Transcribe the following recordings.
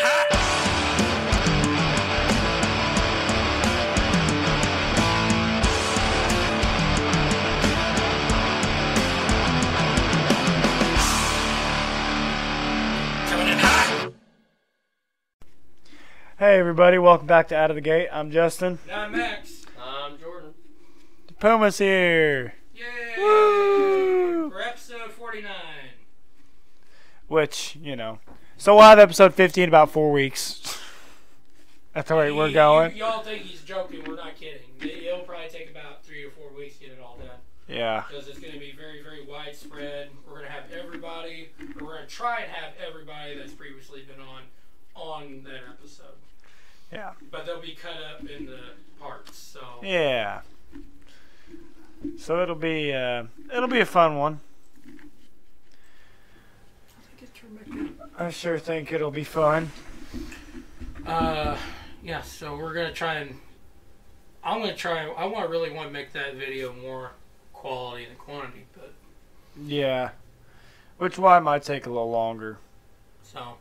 Hey everybody, welcome back to Out of the Gate. I'm Justin. I'm Max. I'm Jorden. Puma's here. Yay! Woo! For episode 49. Which, you know. So we'll have episode 50 in about four weeks. That's the rate we're going. Y'all think he's joking? We're not kidding. It- It'll probably take about three or four weeks to get it all done. Yeah. Because it's going to be very, very widespread. We're going to have everybody, we're going to try and have everybody that's previously been on, on that episode. Yeah. But they'll be cut up into parts. So Yeah. So it'll be uh it'll be a fun one. I sure think it'll be fun. Uh, yeah. So we're gonna try and I'm gonna try. I want really want to make that video more quality than quantity, but Yeah. Which why it might take a little longer. so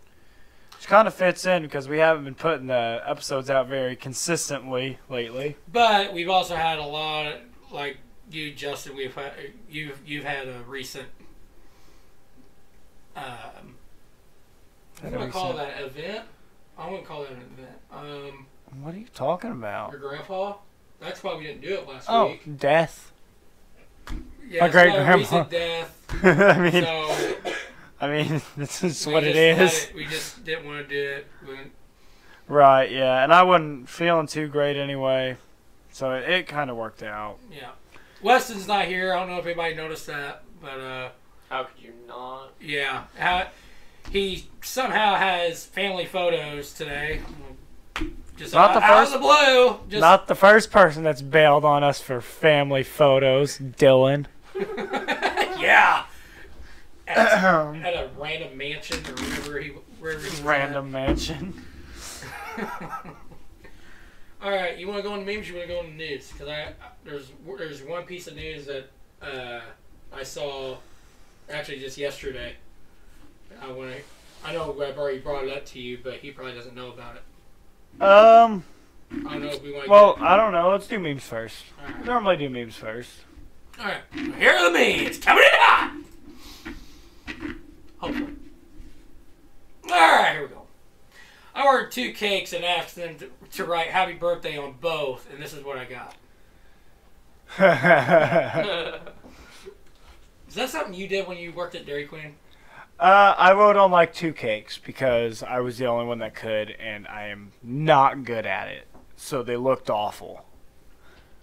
Which kind of fits in because we haven't been putting the episodes out very consistently lately. But we've also had a lot, of, like you, Justin. We've had you've You've had a recent. Um, what Had a do call recent- that event? I wouldn't call that an event. Um, What are you talking about? your grandpa. That's why we didn't do it last Oh, week. death. Yeah, my a great-grandma. recent death. I mean, So I mean, this is we what it just let is. we just didn't want to do it. We, Right, yeah, and I wasn't feeling too great anyway, so it, it kind of worked out. yeah. Weston's not here. I don't know if anybody noticed that, but uh. How could you not? Yeah, how, he somehow has family photos today. Just Not out, the out first- of the blue. Just Not the first person that's bailed on us for family photos, Dylan. yeah. At, at a random mansion or wherever he wherever he was mansion. All right, you want to go on the memes? You want to go on the news? Because I there's there's one piece of news that uh, I saw actually just yesterday. I want to. I know I've already brought it up to you, but he probably doesn't know about it. Um, I don't know if we want well, I don't know. Let's do memes first. Right. Normally do memes first. All right, here are the memes coming in hot. Hopefully. All right, here we go. I ordered two cakes and asked them to, to write "Happy Birthday" on both, and this is what I got. Is that something you did when you worked at Dairy Queen? Uh, I wrote on like two cakes because I was the only one that could, and I am not good at it. So they looked awful.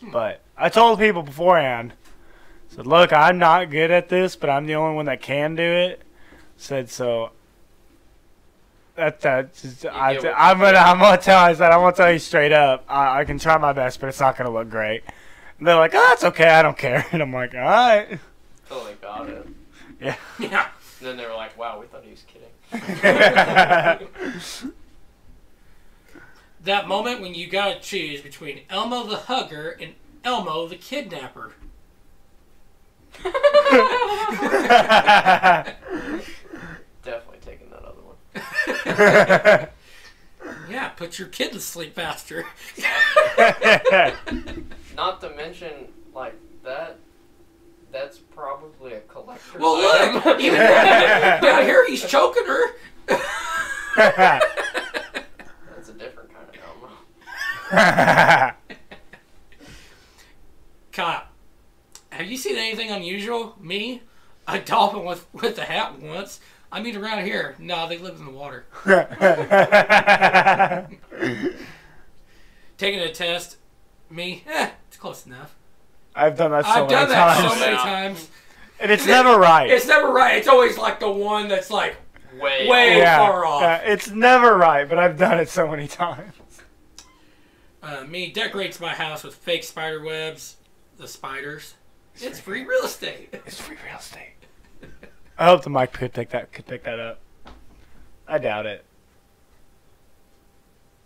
Hmm. But I told people beforehand, said, "Look, I'm not good at this, but I'm the only one that can do it." Said so. That that's I, get what I'm gonna. I'm gonna tell I said I'm gonna tell you straight up. I, I can try my best, but it's not gonna look great. And they're like, "Oh, that's okay. I don't care." And I'm like, "All right." Totally got it. Yeah. Yeah. And then they were like, wow, we thought he was kidding. That moment when you gotta choose between Elmo the hugger and Elmo the kidnapper. Definitely taking that other one. Yeah, put your kid to sleep faster. Not to mention, like, that. That's probably a collector's well, item. look, even down, down here he's choking her. That's a different kind of Elmo. Cop, have you seen anything unusual? Me, a dolphin with with a hat once. I mean, around here, no, they live in the water. Taking a test, me, eh, it's close enough. I've done that so I've many done that times, so many times. and it's never right. It's never right. It's always like the one that's like Way. Way- yeah, far off. yeah, it's never right, but I've done it so many times. uh, me decorates my house with fake spider webs. The spiders. It's free real estate. It's free real estate. I hope the mic could pick that could pick that up. I doubt it.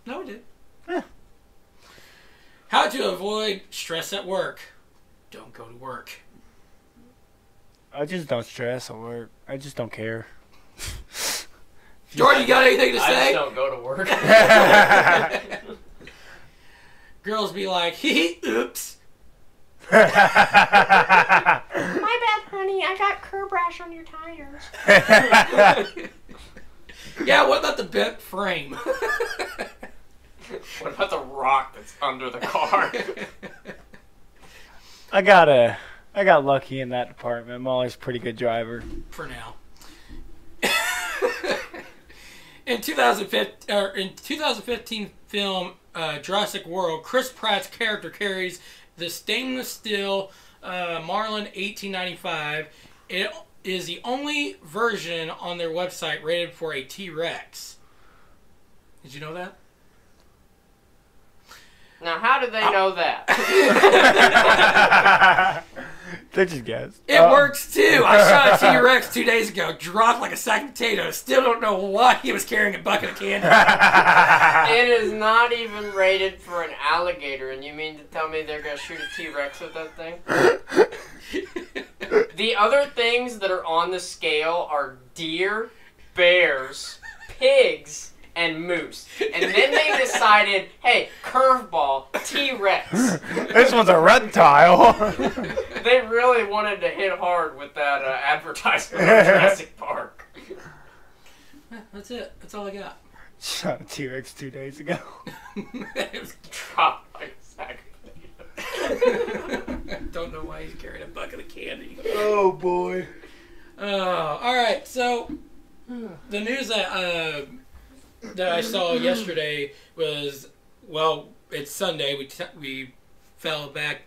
No, it did. Eh. How to avoid stress at work? Don't go to work. I just don't stress at work. I just don't care. Jorden, you got anything to I just say? don't go to work. Girls be like, hee hee, oops. My bad, honey. I got curb rash on your tires. Yeah, what about the bent frame? what about the rock that's under the car? I got a, I got lucky in that department. Molly's a pretty good driver. For now. in 2015, or in 2015 film uh, Jurassic World, Chris Pratt's character carries the stainless steel uh, Marlin 1895. It is the only version on their website rated for a T Rex. Did you know that? Now, how do they know that? they just guessed. It Uh, works too. I shot a T Rex two days ago, dropped like a sack of potatoes. Still don't know why he was carrying a bucket of candy. it is not even rated for an alligator, and you mean to tell me they're gonna shoot a T Rex with that thing? The other things that are on the scale are deer, bears, pigs, and moose. And then they decided, hey, curveball, T Rex. this one's a reptile. They really wanted to hit hard with that uh, advertisement on Jurassic Park. That's it. That's all I got. Shot a T-Rex two days ago. It was- Dropped like a sack don't know why he's carrying a bucket of candy. Oh boy. Uh, all right. So the news that uh, that I saw yesterday was well, it's Sunday. We t- we fell back.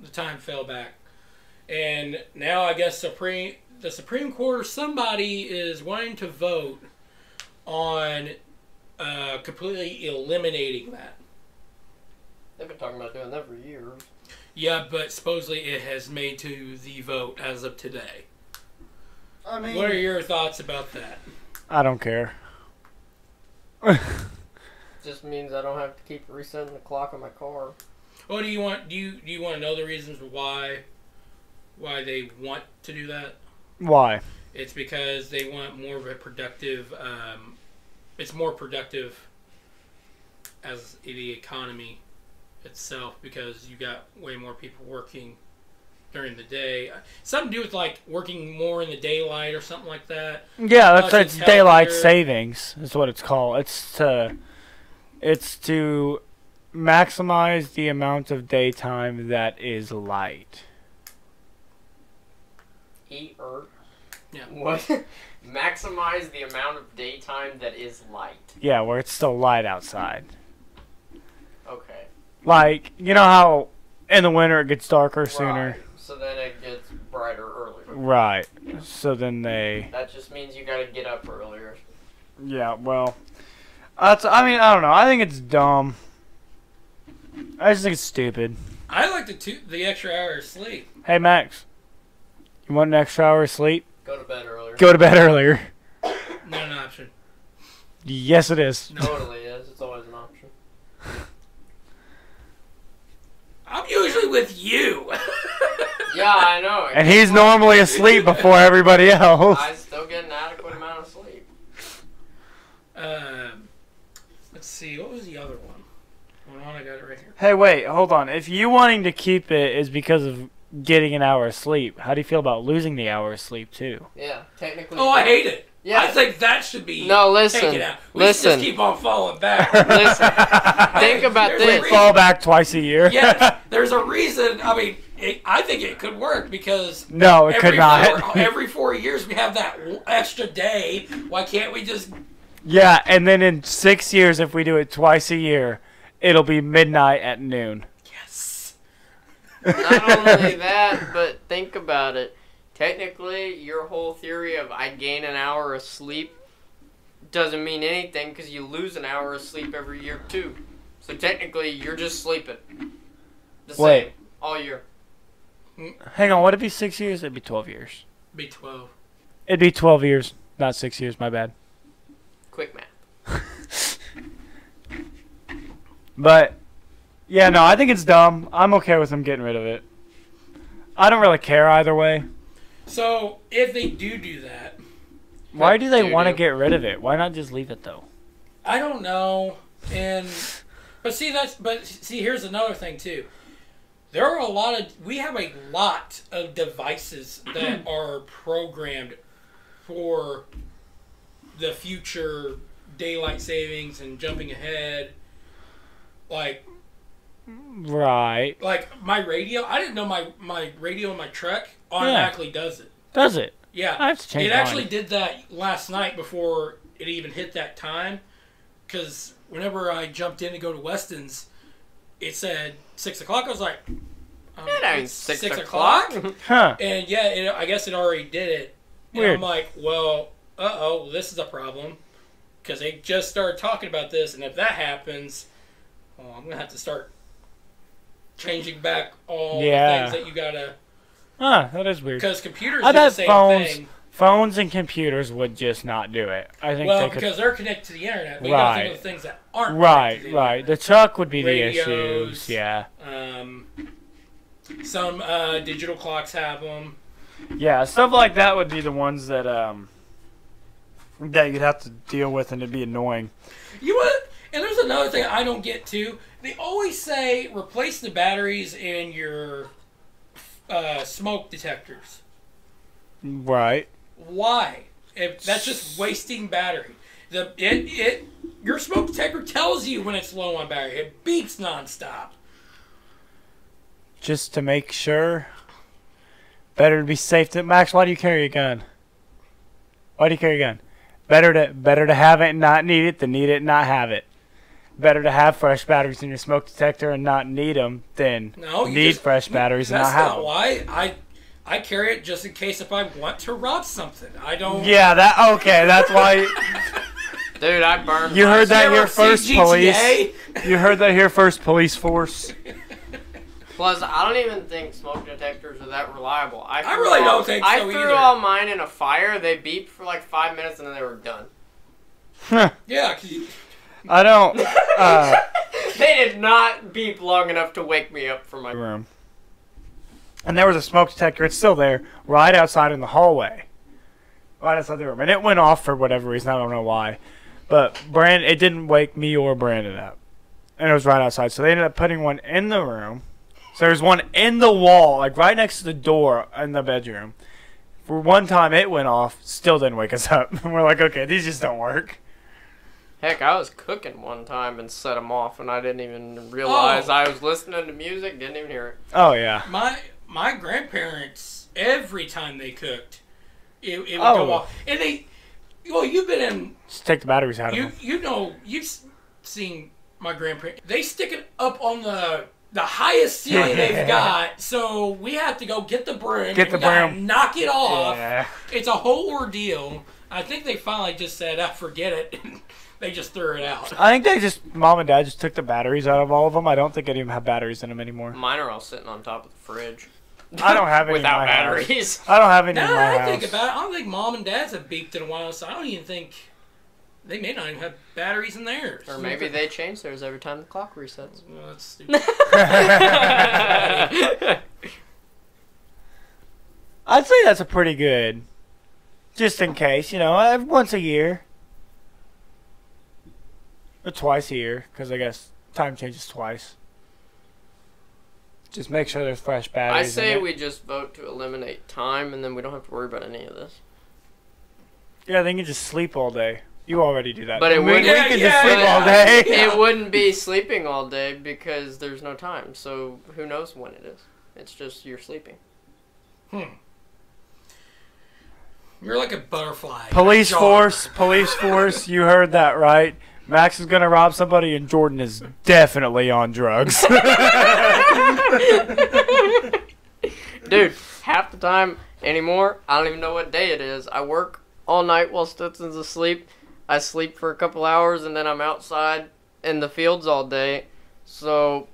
The time fell back, and now I guess Supreme the Supreme Court or somebody is wanting to vote on uh, completely eliminating that. They've been talking about doing that for years. Yeah, but supposedly it has made to the vote as of today. I mean, What are your thoughts about that? I don't care. Just means I don't have to keep resetting the clock on my car. What do you want? Do you do you want to know the reasons why why they want to do that? Why? It's because they want more of a productive. Um, it's more productive as the economy itself because you got way more people working during the day. Something to do with like working more in the daylight or something like that. Yeah, that's Plus it's it's daylight healthier. savings is what it's called. It's to it's to maximize the amount of daytime that is light. E er. Yeah. What? Maximize the amount of daytime that is light. Yeah, where it's still light outside. Okay. Like, you know how in the winter it gets darker sooner? Right. So then it gets brighter earlier. Right. So then they That just means you gotta get up earlier. Yeah, well that's I mean, I don't know. I think it's dumb. I just think it's stupid. I like the two the extra hour of sleep. Hey Max. You want an extra hour of sleep? Go to bed earlier. Go to bed earlier. Not an option. Yes it is. Totally is. It's always an option. I'm usually with you. Yeah, I know. And he's normally asleep before everybody else. I still get an adequate amount of sleep. Um, let's see. What was the other one? Hold on, I got it right here. Hey, wait, hold on. If you wanting to keep it is because of getting an hour of sleep, how do you feel about losing the hour of sleep too? Yeah, technically. Oh, I hate it. Yeah. I think that should be No, listen. taken out. We Listen. just keep on falling back. Listen. Think about this. reason- Fall back twice a year. yes, there's a reason. I mean, it, I think it could work because no, it every could not. Four, every four years we have that extra day. Why can't we just? yeah, and then in six years, if we do it twice a year, it'll be midnight at noon. Yes. Not only that, but think about it. Technically, your whole theory of I gain an hour of sleep doesn't mean anything because you lose an hour of sleep every year too. So technically, you're just sleeping. The Wait. same all year. Hang on, would it be six years? It'd be 12 years. Be twelve. It'd be 12 years, not six years, my bad. Quick math. But, yeah, no, I think it's dumb. I'm okay with them getting rid of it. I don't really care either way. So if they do do that, Why do they want to get rid of it? Why not just leave it though? I don't know. And but see that's but see here's another thing too. There are a lot of we have a lot of devices that are programmed for the future daylight savings and jumping ahead. Like Right. like my radio, I didn't know my my radio in my truck automatically does it. Does it? Yeah. I have to change It actually did that last night before it even hit that time. Because whenever I jumped in to go to Weston's, it said six o'clock. I was like, um, It ain't six, six o'clock. Huh. And yeah, it, I guess it already did it. And Weird. I'm like, well, uh oh, this is a problem. Because they just started talking about this, and if that happens, well, I'm gonna have to start changing back all Yeah. the things that you gotta. Huh. That is weird. Because computers I do the bet same phones- thing. Phones and computers would just not do it. I think Well, they could. because they're connected to the internet. You gotta think Right. of the things that aren't. Right. to the Right. The truck would be the Radios. issues. Yeah. Um, some uh, digital clocks have them. Yeah. Stuff like that would be the ones that um that you'd have to deal with, and it'd be annoying. You what? And there's another thing I don't get too. They always say replace the batteries in your uh, smoke detectors. Right. Why? If that's just wasting battery. The it it your smoke detector tells you when it's low on battery. It beeps nonstop. Just to make sure. Better to be safe than Max. Why do you carry a gun? Why do you carry a gun? Better to better to have it and not need it than need it and not have it. Better to have fresh batteries in your smoke detector and not need them than No, need just- fresh batteries and That's not have not them. why I I carry it just in case if I want to rob something. I don't. Yeah, that okay. That's why Dude, I burned. you heard that Ever here first, police. GTA? You heard that here first, police force. Plus, I don't even think smoke detectors are that reliable. I, threw really all, don't think I so threw either. all mine in a fire. They beeped for like five minutes and then they were done. Yeah, you, I don't. Uh, They did not beep long enough to wake me up from my. room. And there was a smoke detector. It's still there, right outside in the hallway, right outside the room. And it went off for whatever reason. I don't know why, but Brand it didn't wake me or Brandon up, and it was right outside. So they ended up putting one in the room. So there's one in the wall, like right next to the door in the bedroom. For one time, it went off. Still didn't wake us up. And we're like, okay, these just don't work. Heck, I was cooking one time and set them off, and I didn't even oh. realize Oh. I was listening to music. Didn't even hear it. Oh yeah. my my grandparents every time they cooked, it, it would Oh. go off, and they. Well, you've been in Just take the batteries out of them. you know you've seen my grandparents. They stick it up on the the highest ceiling they've got, so we have to go get the broom. Get the broom. knock it off. Yeah. It's a whole ordeal. I think they finally just said, "Ah, forget it." they just threw it out. I think they just mom and dad just took the batteries out of all of them. I don't think any of them have batteries in them anymore. Mine are all sitting on top of the fridge. I don't have any in without my house. batteries. I don't have any Now in my that I house. think about it, I don't think mom and dad's have beeped in a while, so I don't even think they may not even have batteries in theirs. Or maybe they change theirs every time the clock resets. Well, that's stupid. I'd say that's a pretty good. Just in case, you know, uh, once a year. Or twice a year, because I guess time changes twice. Just make sure there's fresh batteries. I say in it. we just vote to eliminate time, and then we don't have to worry about any of this. Yeah, they can just sleep all day. You already do that. But it we, wouldn't- we Yeah, can yeah, just sleep yeah. all day. It wouldn't be sleeping all day because there's no time. So who knows when it is? It's just you're sleeping. Hmm. You're like a butterfly. Police Jar. force, police force, you heard that right. Max is gonna rob somebody and Jorden is definitely on drugs. Dude, half the time anymore, I don't even know what day it is. I work all night while Stetson's asleep. I sleep for a couple hours and then I'm outside in the fields all day. So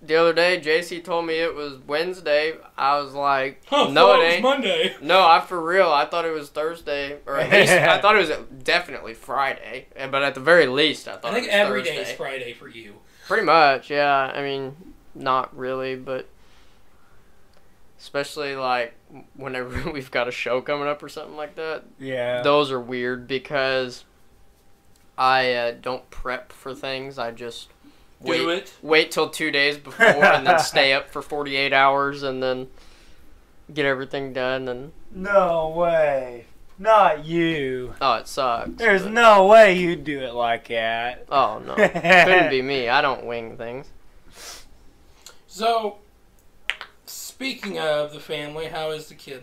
the other day, JC told me it was Wednesday. I was like, Huh, no, thought it was ain't. Monday. No, I for real. I thought it was Thursday, or at least I thought it was definitely Friday. But at the very least, I thought I think it was every Thursday. day is Friday for you. Pretty much, yeah. I mean, not really, but especially like whenever we've got a show coming up or something like that. Yeah. Those are weird because I uh, don't prep for things. I just wait Do it. wait till two days before and then stay up for 48 hours and then get everything done and No way. Not you. oh it sucks There's but- no way you'd do it like that. oh no couldn't be me i don't wing things So, speaking of the family, how is the kid?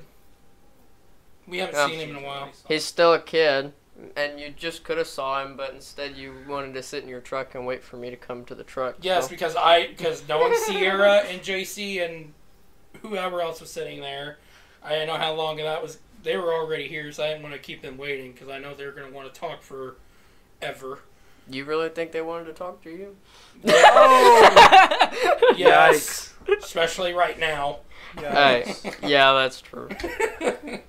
We haven't Yeah. seen him in a while. he's still a kid and you just could have saw him but instead you wanted to sit in your truck and wait for me to come to the truck Yes, so- because I because knowing Sierra and JC and whoever else was sitting there, I didn't know how long that was. They were already here, so I didn't want to keep them waiting because I know they're going to want to talk for ever. you really think they wanted to talk to you Yes, especially right now. hey yeah that's true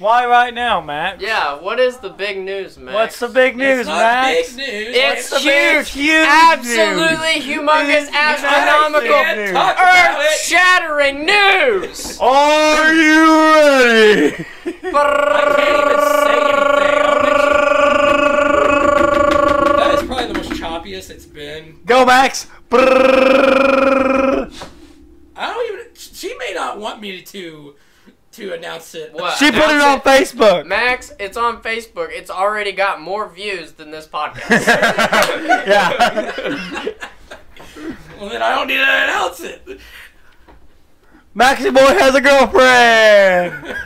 Why right now, Matt? yeah what is the big news man What's the big news, it's not Max? big news. It's the big, huge. huge absolutely humongous astronomical massive. Can't talk about earth it. shattering news Are you ready? The most it's been. Go, Max. I don't even. She may not want me to to announce it. What? She put it on Announce Facebook. Max, it's on Facebook. It's already got more views than this podcast. yeah. Well, then I don't need to announce it. Maxie boy has a girlfriend.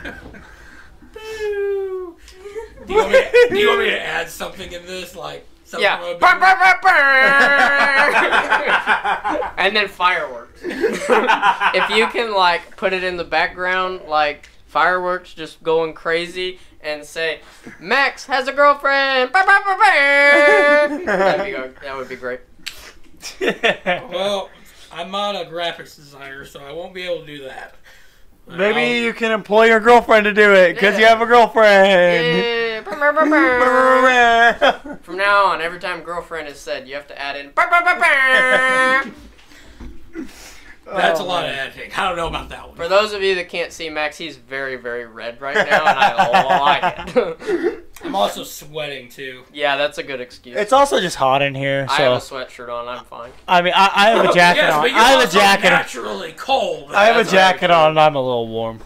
Boo. do, you want me to, do you want me to add something in this, like something yeah. about- Brr, brr, brr, brr. and then fireworks. if you can like put it in the background, like fireworks just going crazy, and say, "Max has a girlfriend." That'd be, that would be great. Well, I'm not a graphics designer, so I won't be able to do that. Maybe I'll- you can employ your girlfriend to do it because you have a girlfriend. Yeah. From now on, every time girlfriend is said, you have to add in. That's Oh, a lot of man. editing. I don't know about that one. For those of you that can't see Max, he's very, very red right now, and I like it. I'm also sweating too. yeah, that's a good excuse. It's also just hot in here, I have a so sweatshirt on. I'm fine. I mean, I, I have a jacket yes, on. but you're I have a jacket. naturally cold. I have a jacket on, and I'm a little warm.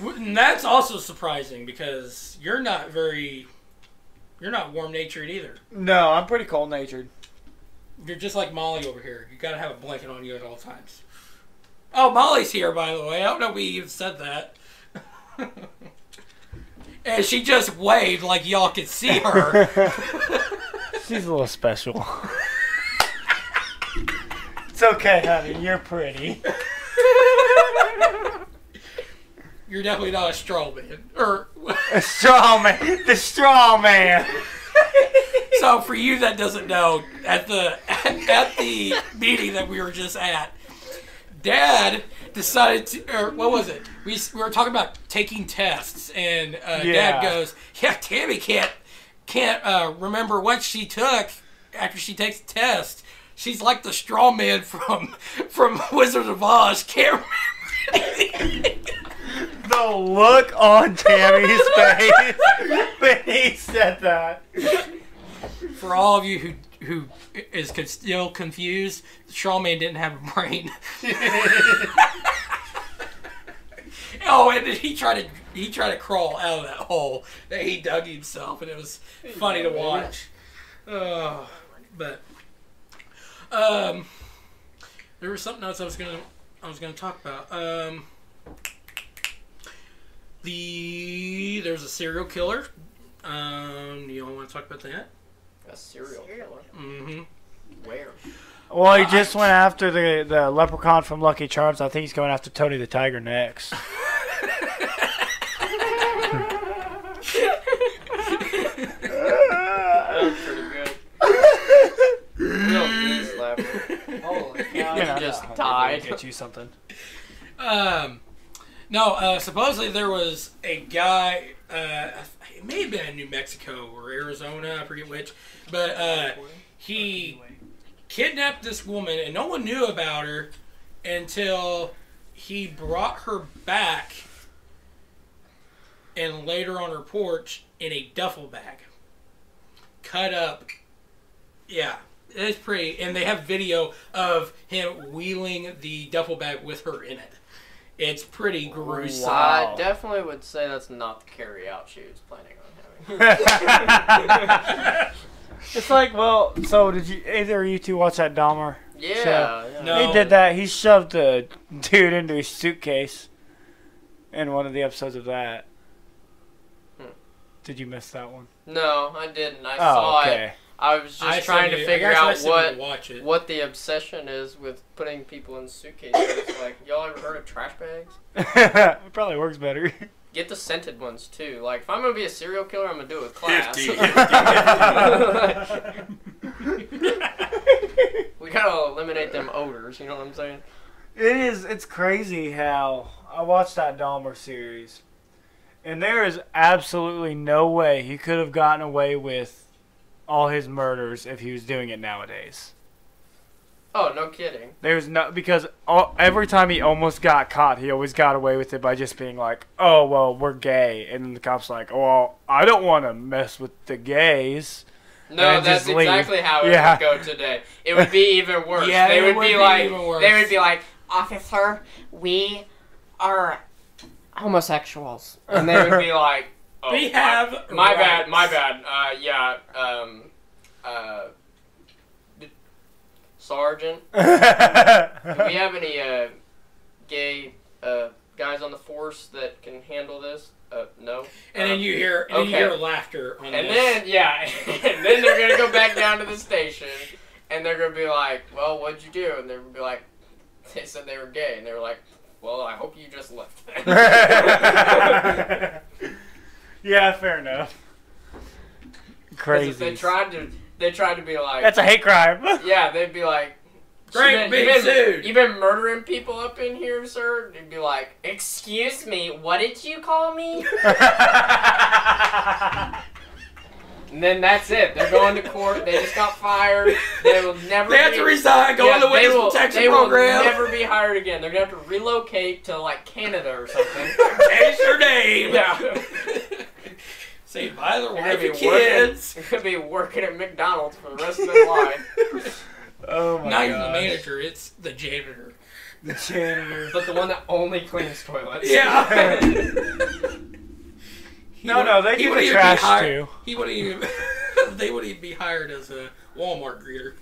And that's also surprising because you're not very, you're not warm natured either. No, I'm pretty cold natured. You're just like Molly over here. You gotta have a blanket on you at all times. Oh, Molly's here, by the way. I don't know we even said that. and she just waved like y'all could see her. She's a little special. it's okay, honey. You're pretty. You're definitely not a straw man. Or A straw man. The straw man. so for you that doesn't know, at the at the meeting that we were just at, Dad decided to, or what was it? We, we were talking about taking tests, and uh, Yeah. Dad goes, "Yeah, Tammy can't can't uh, remember what she took after she takes the test. She's like the straw man from from Wizard of Oz. Can't remember. The look on Tammy's face when he said that. For all of you who who is con- still confused, Straw Man didn't have a brain. oh, and he tried to he tried to crawl out of that hole that he dug himself, and it was funny to watch. Oh, but um, there was something else I was gonna I was gonna talk about. Um, the there's a serial killer. Um, you all want to talk about that? A serial killer. Mm-hmm. Where? Well, he just went after the, the leprechaun from Lucky Charms. I think he's going after Tony the Tiger next. Pretty good. Real knee. Holy cow. Just no, died. Get you something. Um, no, uh, supposedly there was a guy. Uh, it may have been in New Mexico or Arizona. I forget which, but uh, he kidnapped this woman, and no one knew about her until he brought her back and laid her on her porch in a duffel bag, cut up. Yeah, it's pretty. And they have video of him wheeling the duffel bag with her in it. It's pretty gruesome. Wow. I definitely would say that's not the carry out she was planning on having. it's like, well, so did you either of you two watch that Dahmer? Yeah. So- yeah. No. He did that. He shoved a dude into his suitcase in one of the episodes of that. Hmm. Did you miss that one? No, I didn't. I Oh, saw it. Okay. I was just I trying to need- figure I guess I out what watch it. what the obsession is with putting people in suitcases. like, y'all ever heard of trash bags? it probably works better. Get the scented ones too. Like, if I'm gonna be a serial killer, I'm gonna do it with class. 50, we gotta eliminate them odors. You know what I'm saying? It is. It's crazy how I watched that Dahmer series, and there is absolutely no way he could have gotten away with all his murders if he was doing it nowadays. Oh, no kidding. There's no because all, every time he almost got caught, he always got away with it by just being like, "Oh well, we're gay," and the cops like, "Well, I don't want to mess with the gays." No, that's just leave. exactly how it Yeah. would go today. It would be even worse. Yeah, they would, would be, be like, even worse. they would be like, Officer, we are homosexuals. and they would be like, oh, We my- have my, bad, my bad. Uh, yeah, um, uh, d- Sergeant, do we have any uh, gay uh, guys on the force that can handle this? Uh, no. And Um, then you hear and then you okay. hear laughter on And this. then yeah, and then they're gonna go back down to the station, and they're gonna be like, "Well, what'd you do?" And they're gonna be like, "They said they were gay," and they were like, "Well, I hope you just left." Yeah, fair enough. Crazy. They tried to. They tried to be like. That's a hate crime. yeah, they'd be like. Great "You been- big you been, suit." You been murdering people up in here, sir? They'd be like, "Excuse me, what did you call me?" And then that's it. They're going to court. They just got fired. They will never. They have be- to resign, go Yeah, on the they witness will, protection they program. will never be hired again. They're gonna have to relocate to like Canada or something. Change their name. Yeah. Say bye to their They're gonna be kids. working. They're be working at McDonald's for the rest of their life. oh my Not even the manager, it's the janitor. The janitor. But the one that only cleans toilets. Yeah. No, would- no, they do wouldn't the even be trash hired- too. He wouldn't even. they wouldn't even be hired as a Walmart greeter.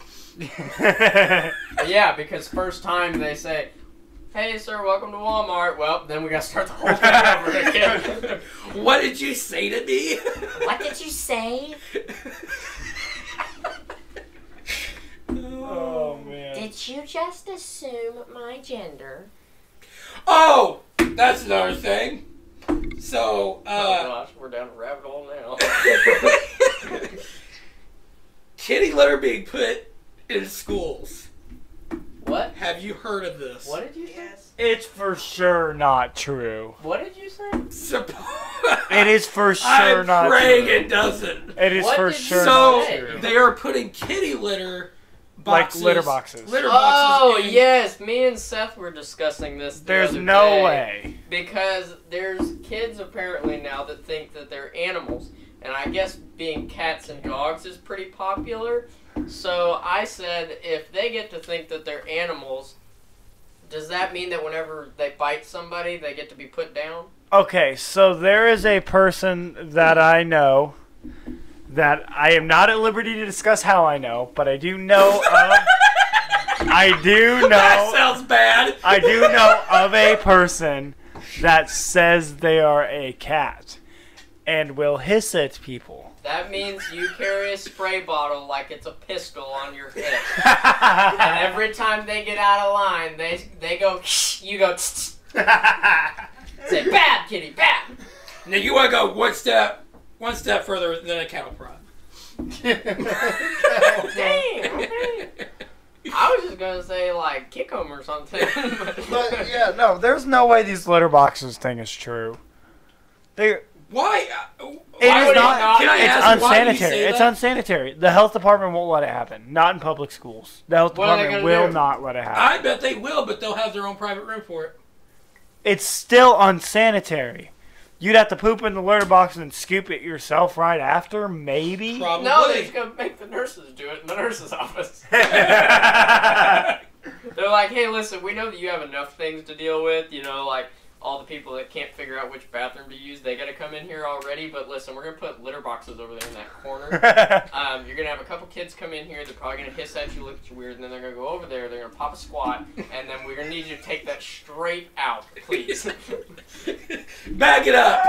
yeah, because first time they say, "Hey, sir, welcome to Walmart." Well, then we gotta start the whole thing over again. What did you say to me? What did you say? oh man. Did you just assume my gender? Oh, that's another thing. So, oh uh, gosh, we're down a rabbit hole now. kitty litter being put in schools. What? Have you heard of this? What did you say? It's for sure not true. What did you say? Suppo- It is for sure I'm not praying true. it doesn't. It is What for sure So not say? true. they are putting kitty litter Like boxes, litter boxes. Litter Oh boxes. in- yes, me and Seth were discussing this. The There's other no day. way. because there's kids apparently now that think that they're animals and i guess being cats and dogs is pretty popular so i said if they get to think that they're animals does that mean that whenever they bite somebody they get to be put down Okay, so there is a person that I know that I am not at liberty to discuss how I know, but I do know of. I do know. That sounds bad. I do know of a person that says they are a cat and will hiss at people. That means you carry a spray bottle like it's a pistol on your hip and every time they get out of line they they go you go say bad kitty bad Now you want to go one step, one step further than a cattle prod. Dang, okay. I was just gonna say like kick 'em or something. But yeah, no, there's no way these litter boxes thing is true. They Why? uh, It why is would not- Can I it's ask why you unsanitary. say It's that? unsanitary. The health department won't let it happen. Not in public schools. The health What department will do? not let it happen. I bet they will, but they'll have their own private room for it. it's still unsanitary. You'd have to poop in the litter box and scoop it yourself right after, maybe. Probably. No, they're just gonna make the nurses do it in the nurse's office. They're like, hey, listen, we know that you have enough things to deal with. You know, like all the people that can't figure out which bathroom to use, they gotta come in here already. But listen, we're gonna put litter boxes over there in that corner. Um, you're gonna have a couple kids come in here. They're probably gonna hiss at you, look at you weird, and then they're gonna go over there. They're gonna pop a squat, and then we're gonna need you to take that straight out, please. Back it up.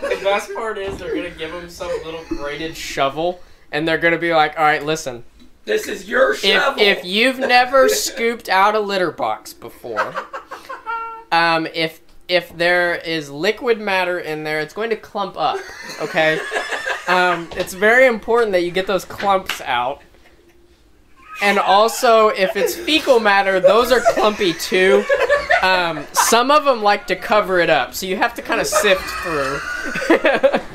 the best part is they're gonna give them some little graded shovel, and they're gonna be like, "All right, listen, This is your if if you've never scooped out a litter box before, um, if if there is liquid matter in there, it's going to clump up. Okay, um, it's very important that you get those clumps out. And also, if it's fecal matter, those are clumpy too. Um, some of them like to cover it up, so you have to kind of sift through.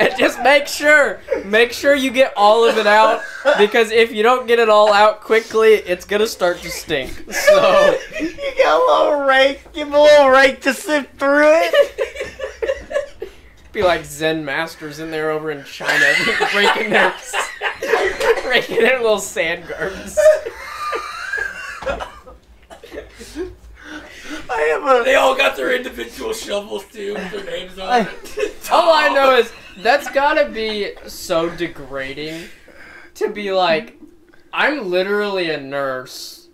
and just make sure, make sure you get all of it out, because if you don't get it all out quickly, it's gonna start to stink. So. you got a little rake. Give him a little rake to sift through it. be like Zen masters in there over in China, breaking their breaking their little sand gardens. I have a. they all got their individual shovels too, with their names on it. All I know is that's gotta be so degrading to be like, I'm literally a nurse,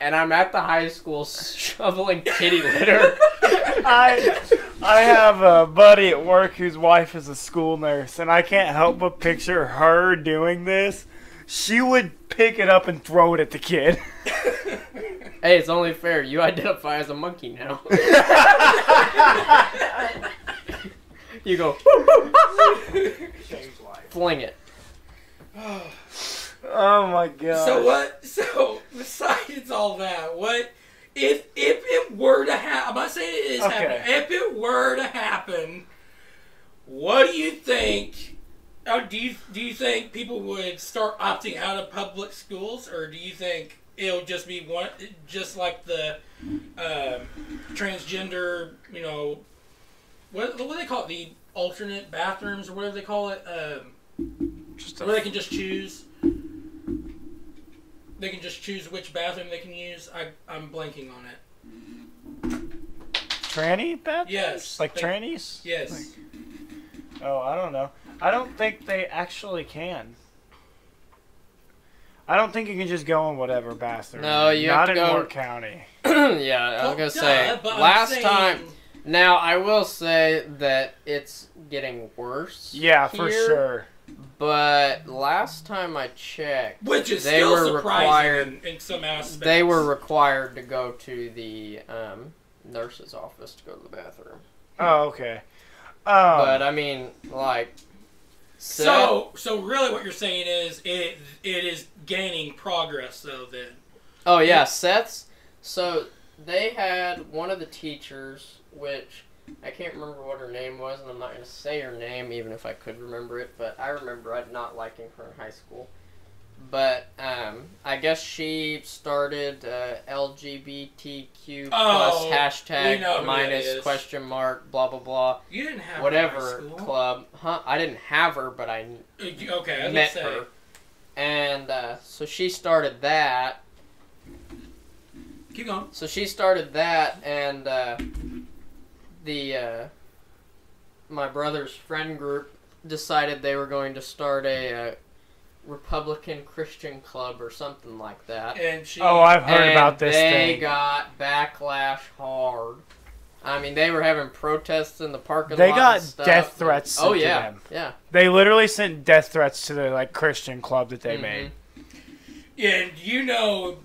and I'm at the high school shoveling kitty litter. I I have a buddy at work whose wife is a school nurse, and I can't help but picture her doing this. She would pick it up and throw it at the kid. Hey, it's only fair. You identify as a monkey now. you go fling it. Oh my god. So what? So besides all that, what if if it were to happen? I'm not saying it is Okay. happening. If it were to happen, what do you think? uh, do you do you think people would start opting out of public schools, or do you think it'll just be one, just like the um, transgender, you know, what what do they call it? The alternate bathrooms or whatever they call it. Um, Just where they can just choose. They can just choose which bathroom they can use. I I'm blanking on it. tranny bathrooms? Yes. Like They- trannies? Yes. Oh, I don't know. I don't think they actually can. I don't think you can just go in whatever bathroom. No, you Not have to in go- York County. yeah, I was gonna say duh, last saying- time. Now I will say that it's getting worse. Yeah, for sure. But last time I checked, which is they still were surprising required- in, in some aspects. they were required to go to the um, nurse's office to go to the bathroom. Oh, okay. Um, but I mean, like, so so really what you're saying is it it is gaining progress though then. Oh yeah, Seth's. So they had one of the teachers, which I can't remember what her name was, and I'm not gonna say her name, even if I could remember it. But I remember I not liking her in high school. But um, I guess she started uh, LGBTQ plus Oh, we hashtag minus question mark blah blah blah You didn't have her in whatever club. Huh? I didn't have her, but I Uh, Okay, I met her. And uh, so she started that, Keep going. So she started that, and uh, the uh, my brother's friend group decided they were going to start a, uh Republican Christian club or something like that. And she. oh, I've heard And about this they thing. got backlash hard. I mean, they were having protests in the parking They lot. got and stuff. death threats Oh sent to yeah, them. yeah. They literally sent death threats to the like Christian club that they Mhm. made. And you know,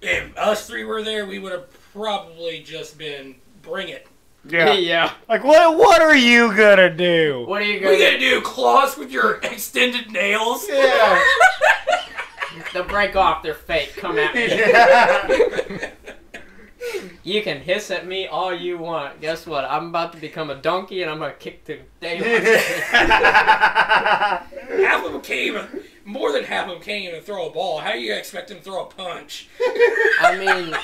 if us three were there, we would have probably just been bring it. Yeah. yeah. Like what? What are you gonna do? What are you We going gonna do claws with your extended nails? Yeah. They'll break off. They're fake. Come at me. Yeah. You can hiss at me all you want. Guess what? I'm about to become a donkey and I'm gonna kick the daylights. Half of them came more than half of them can't even throw a ball. How do you expect them to throw a punch? I mean,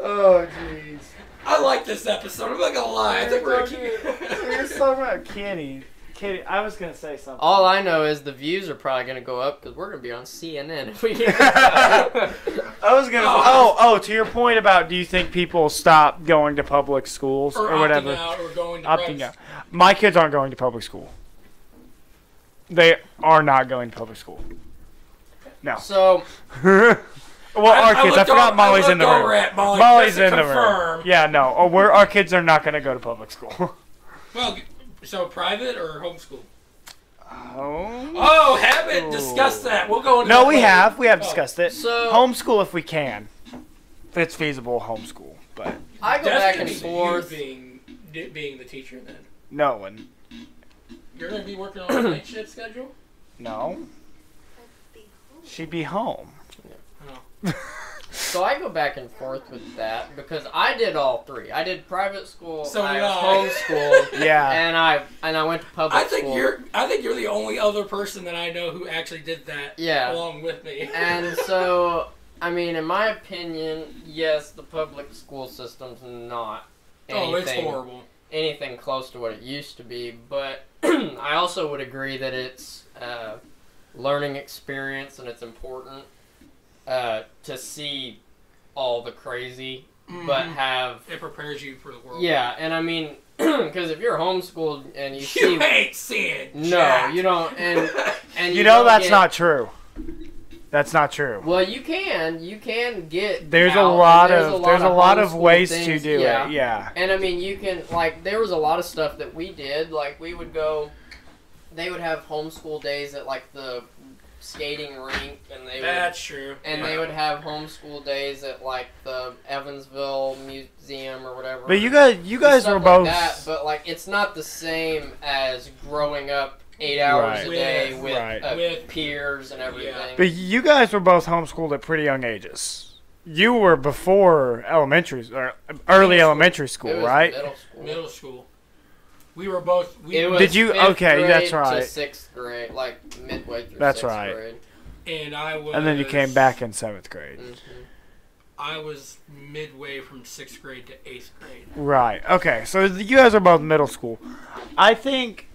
Oh jeez. I like this episode. I'm not gonna lie. I think we're gonna We were keep. talking about Kitty. Kitty, I was gonna say something. all I know is the views are probably gonna go up because we're gonna be on CNN if we. I was gonna. Oh. oh, oh, to your point about do you think people stop going to public schools or, or, whatever? opting out or going to Opting out. My kids aren't going to public school. They are not going to public school. No. so well, I- our I kids. I, forgot over- Molly's I in the room. over at Molly Molly's just to in the room. Yeah, no. Oh, we're our kids are not going to go to public school. Well, so private or homeschool? oh. Oh, haven't discussed that. We'll go into No, that we later. have. We have Oh. discussed it. So- homeschool if we can. If it's feasible, homeschool. But I go That's back gonna and forth. being being the teacher then. no one. You're gonna be working on a night shift schedule. No. She'd be home. So I go back and forth with that because I did all three. I did private school, So I did was I. homeschooled, Yeah. and I and I went to public I think school. you're. I think you're the only other person that I know who actually did that. Yeah. Along with me. And so, I mean, in my opinion, yes, the public school system's not oh, it's horrible. anything close to what it used to be. But I also would agree that it's a learning experience and it's important uh, to see all the crazy, but Mhm. have It prepares you for the world. yeah. And I mean, because if you're homeschooled and you You see ain't seeing. no, jack. you don't, and and You know that's get- not true. That's not true. Well, you can. You can get. There's a out, and lot there's of there's a lot of homeschool ways to do yeah. it. Yeah. And I mean, you can like there was a lot of stuff that we did. Like we would go, they would have homeschool days at like the skating rink, and they would That's true. and they would have homeschool days at like the Evansville Museum or whatever. But you guys you guys Stuff were like both that, but like it's not the same as growing up eight hours Right. a day With- with, Right. uh, With- peers and everything. but you guys were both homeschooled at pretty young ages. You were before elementary or early Middle school. elementary It school, was right? Middle school. Middle school. We were both. We, It was Did you- fifth okay, grade that's right. To sixth grade, like midway through. That's sixth right. Grade. and I was. And then you came back in seventh grade. Mhm. I was midway from sixth grade to eighth grade. Right. Okay. So you guys are both middle school. I think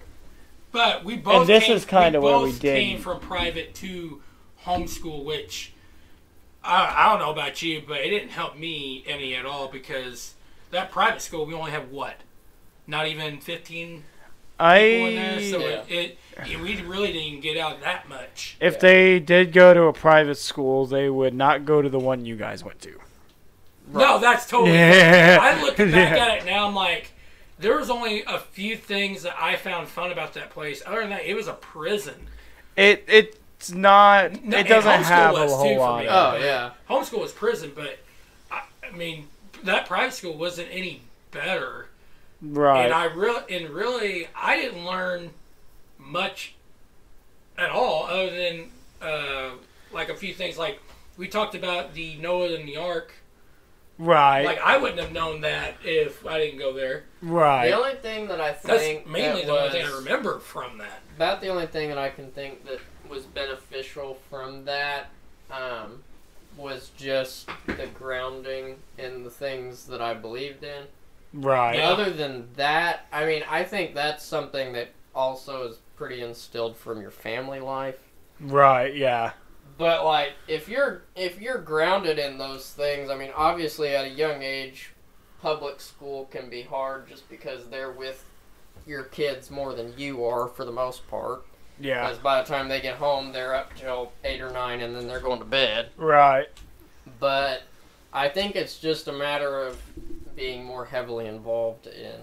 But we both. And this came, is kinda we where we both did- came from private to homeschool, which I, I don't know about you, but it didn't help me any at all because that private school we only have what, not even fifteen I people in there, so Yeah. it, it, it we really didn't get out that much. if Yeah. they did go to a private school, they would not go to the one you guys went to. No, that's totally. Yeah. I look back Yeah. at it now. I'm like, there was only a few things that I found fun about that place. Other than that, it was a prison. It it's not. No, it doesn't have a whole lot. me. Oh yeah. Homeschool was prison, but I, I mean, that private school wasn't any better. Right. And I really, and really, I didn't learn much at all, other than uh, like a few things. Like we talked about the Noah and the Ark. right. Like I wouldn't have known that if I didn't go there. right. The only thing that I That's think mainly that the only thing I remember from that. About the only thing that I can think that was beneficial from that um, was just the grounding in the things that I believed in. Right. Yeah. Other than that, I mean, I think that's something that also is pretty instilled from your family life. Right. Yeah. But like, if you're if you're grounded in those things, I mean, obviously at a young age, public school can be hard just because they're with your kids more than you are for the most part. Yeah. Because by the time they get home, they're up till eight or nine, and then they're going to bed. Right. But I think it's just a matter of being more heavily involved in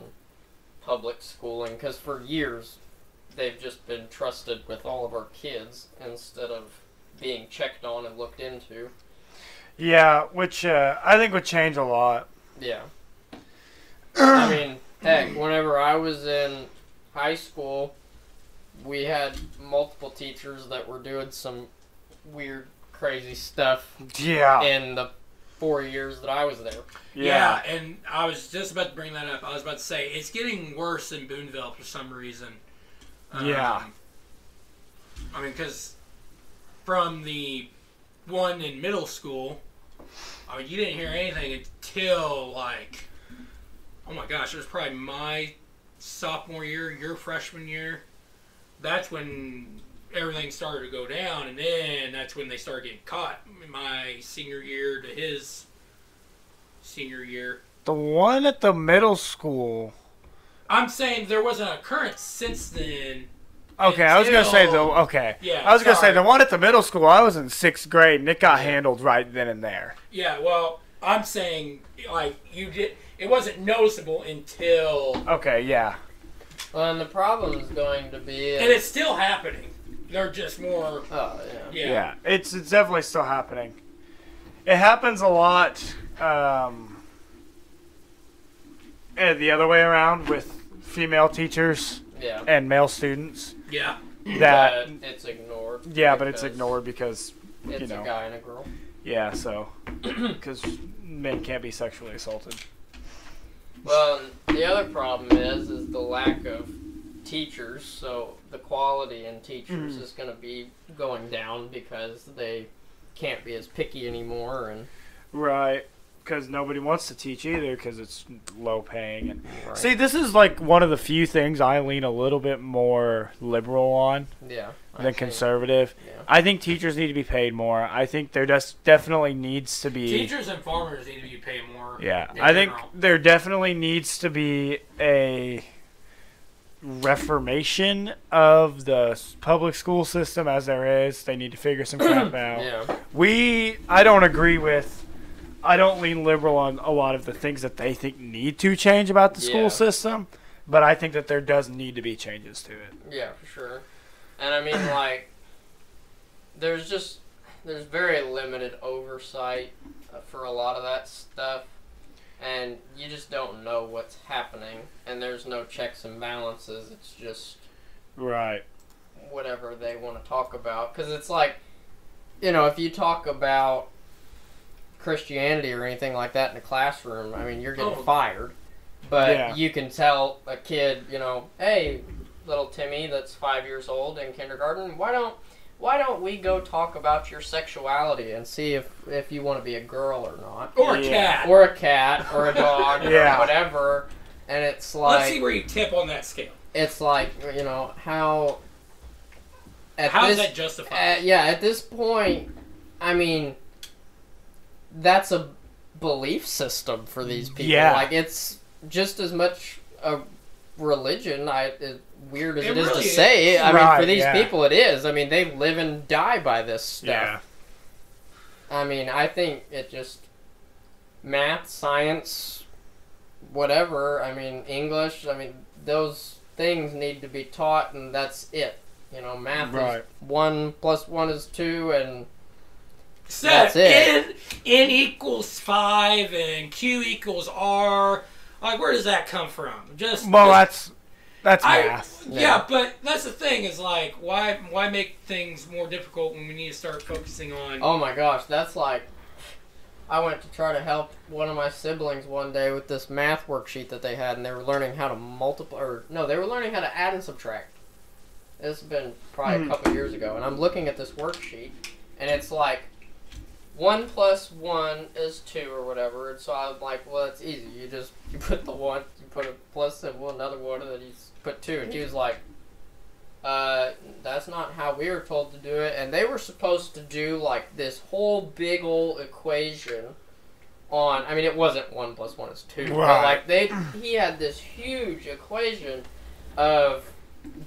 public schooling. Because for years, they've just been trusted with all of our kids instead of being checked on and looked into. Yeah. Which uh, I think would change a lot. Yeah. I mean, heck, whenever I was in high school, we had multiple teachers that were doing some weird, crazy stuff Yeah. in the four years that I was there. Yeah. and I was just about to bring that up. I was about to say it's getting worse in Boonville for some reason. Um, Yeah. I mean, because from the one in middle school, I mean, you didn't hear anything until like, oh my gosh, it was probably my sophomore year, your freshman year. That's when everything started to go down, and then that's when they started getting caught. My senior year to his senior year. The one at the middle school. I'm saying there was an occurrence since then. Okay, I was gonna say the okay. Yeah, I was gonna say the one at the middle school. I was in sixth grade, and it got handled right then and there. Yeah, well, I'm saying like you did. It wasn't noticeable until, Okay, yeah, Well, and the problem is going to be. and it's still happening. They're just more. oh yeah. Yeah. yeah. It's it's definitely still happening. It happens a lot. Um, eh, the other way around with female teachers Yeah. and male students. Yeah. That But it's ignored. yeah, but it's ignored because It's you know. a guy and a girl. yeah, so because men can't be sexually assaulted. Well, the other problem is is the lack of teachers. So the quality in teachers Mhm. is going to be going down because they can't be as picky anymore. And Right. Because nobody wants to teach either because it's low paying. And Right. see, this is like one of the few things I lean a little bit more liberal on yeah, than think- conservative. Yeah. I think teachers need to be paid more. I think there just definitely needs to be. Teachers and farmers need to be paid more. Yeah, in I think there definitely needs to be a reformation of the public school system as there is. They need to figure some crap out. Yeah. We, I don't agree with. I don't lean liberal on a lot of the things that they think need to change about the school Yeah. system, but I think that there does need to be changes to it. Yeah, for sure. And I mean, like, there's just there's very limited oversight uh, for a lot of that stuff, and you just don't know what's happening, and there's no checks and balances. It's just Right. whatever they want to talk about, because it's like, you know, if you talk about Christianity or anything like that in a classroom, I mean, you're getting Oh. fired. But Yeah. you can tell a kid, you know, hey, little Timmy that's five years old in kindergarten, why don't why don't we go talk about your sexuality and see if if you want to be a girl or not, Or a cat. or a cat or a dog Yeah. or whatever. And it's like. Let's see where you tip on that scale. it's like you know how. At How is this, that justified? uh, yeah, at this point, I mean, that's a belief system for these people. Yeah. Like it's just as much a religion. I as weird as It it is really to is. say. I mean, Right, for these yeah. people, it is. I mean, they live and die by this stuff. Yeah. I mean, I think it just math, science, whatever. I mean, English. I mean, those things need to be taught, and that's it. You know, math Right. is one plus one is two, and So That's it. N, N equals five and Q equals R. Like, where does that come from? Just Well, just- that's that's I- math. yeah. Yeah. but that's the thing is like, why why make things more difficult when we need to start focusing on? oh my gosh, that's like. I went to try to help one of my siblings one day with this math worksheet that they had, and they were learning how to multiply, or no, they were learning how to add and subtract. This has been probably Hmm. a couple years ago, and I'm looking at this worksheet, and it's like one plus one is two or whatever. And so I was like, well, it's easy. You just you put the one, you put a plus symbol, another one, and then you put two. And he was like, uh, that's not how we were told to do it. And they were supposed to do like this whole big old equation on. I mean, it wasn't one plus one is two, but like they, he had this huge equation of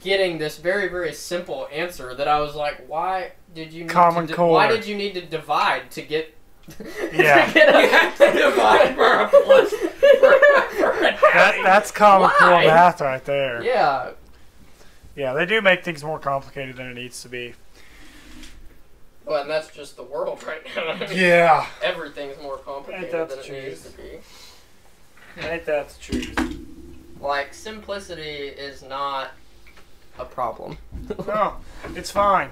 getting this very very simple answer that I was like, why did you need Common to di- core. why did you need to divide to get Yeah. to get a- You have to divide for a plus. For, for a That, that's common core math right there. yeah Yeah, they do make things more complicated than it needs to be. well and that's just the world right now I mean, Yeah, everything's more complicated than the it needs to be ain't that the truth? like simplicity is not a problem No, it's fine.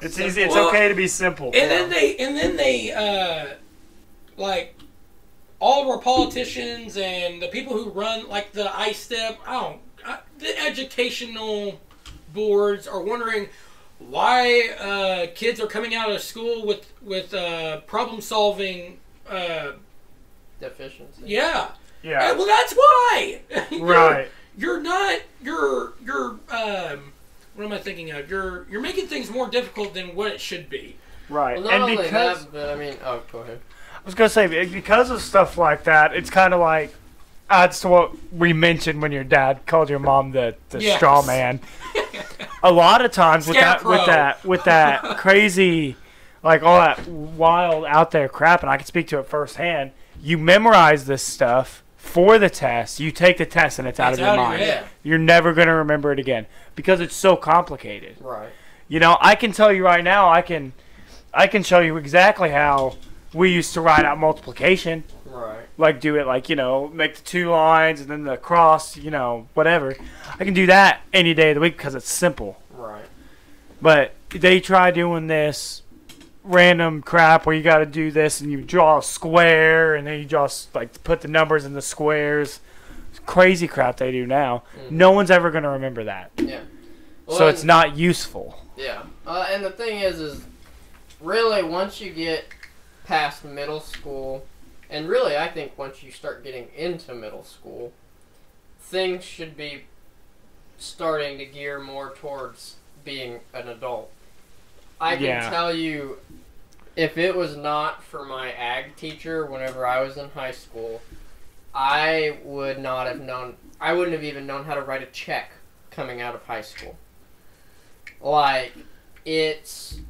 It's easy. It's Well, okay to be simple. And then they and then they uh like all of our politicians and the people who run like the ISTEP, I don't I, the educational boards are wondering why uh, kids are coming out of school with with uh, problem solving. Uh, Deficiency. yeah. Yeah. well, that's why. You're- Right. You're not. You're. You're. Um. What am I thinking of? You're. You're making things more difficult than what it should be. Right. Well, not and only because that, but I mean, oh, go ahead. I was gonna say because of stuff like that, it's kind of like adds to what we mentioned when your dad called your mom the the Yes. straw man. A lot of times with that with Scarecrow. that with that crazy, like all that wild out there crap, and I can speak to it firsthand. You memorize this stuff for the test. You take the test, and it's out It's of your out of your mind. You're never gonna remember it again because it's so complicated. Right. You know, I can tell you right now, I can, I can show you exactly how we used to write out multiplication. Right. Like do it like you know, make the two lines and then the cross, you know, whatever. I can do that any day of the week because it's simple. Right. But they try doing this random crap where you got to do this and you draw a square and then you just like put the numbers in the squares. Crazy crap they do now. Mhm. No one's ever gonna remember that, Yeah. so it's not useful. Yeah. Uh, and the thing is, is really once you get past middle school, and really I think once you start getting into middle school, things should be starting to gear more towards being an adult. I can Yeah. tell you, if it was not for my ag teacher whenever I was in high school, I would not have known. I wouldn't have even known how to write a check coming out of high school. Like, it's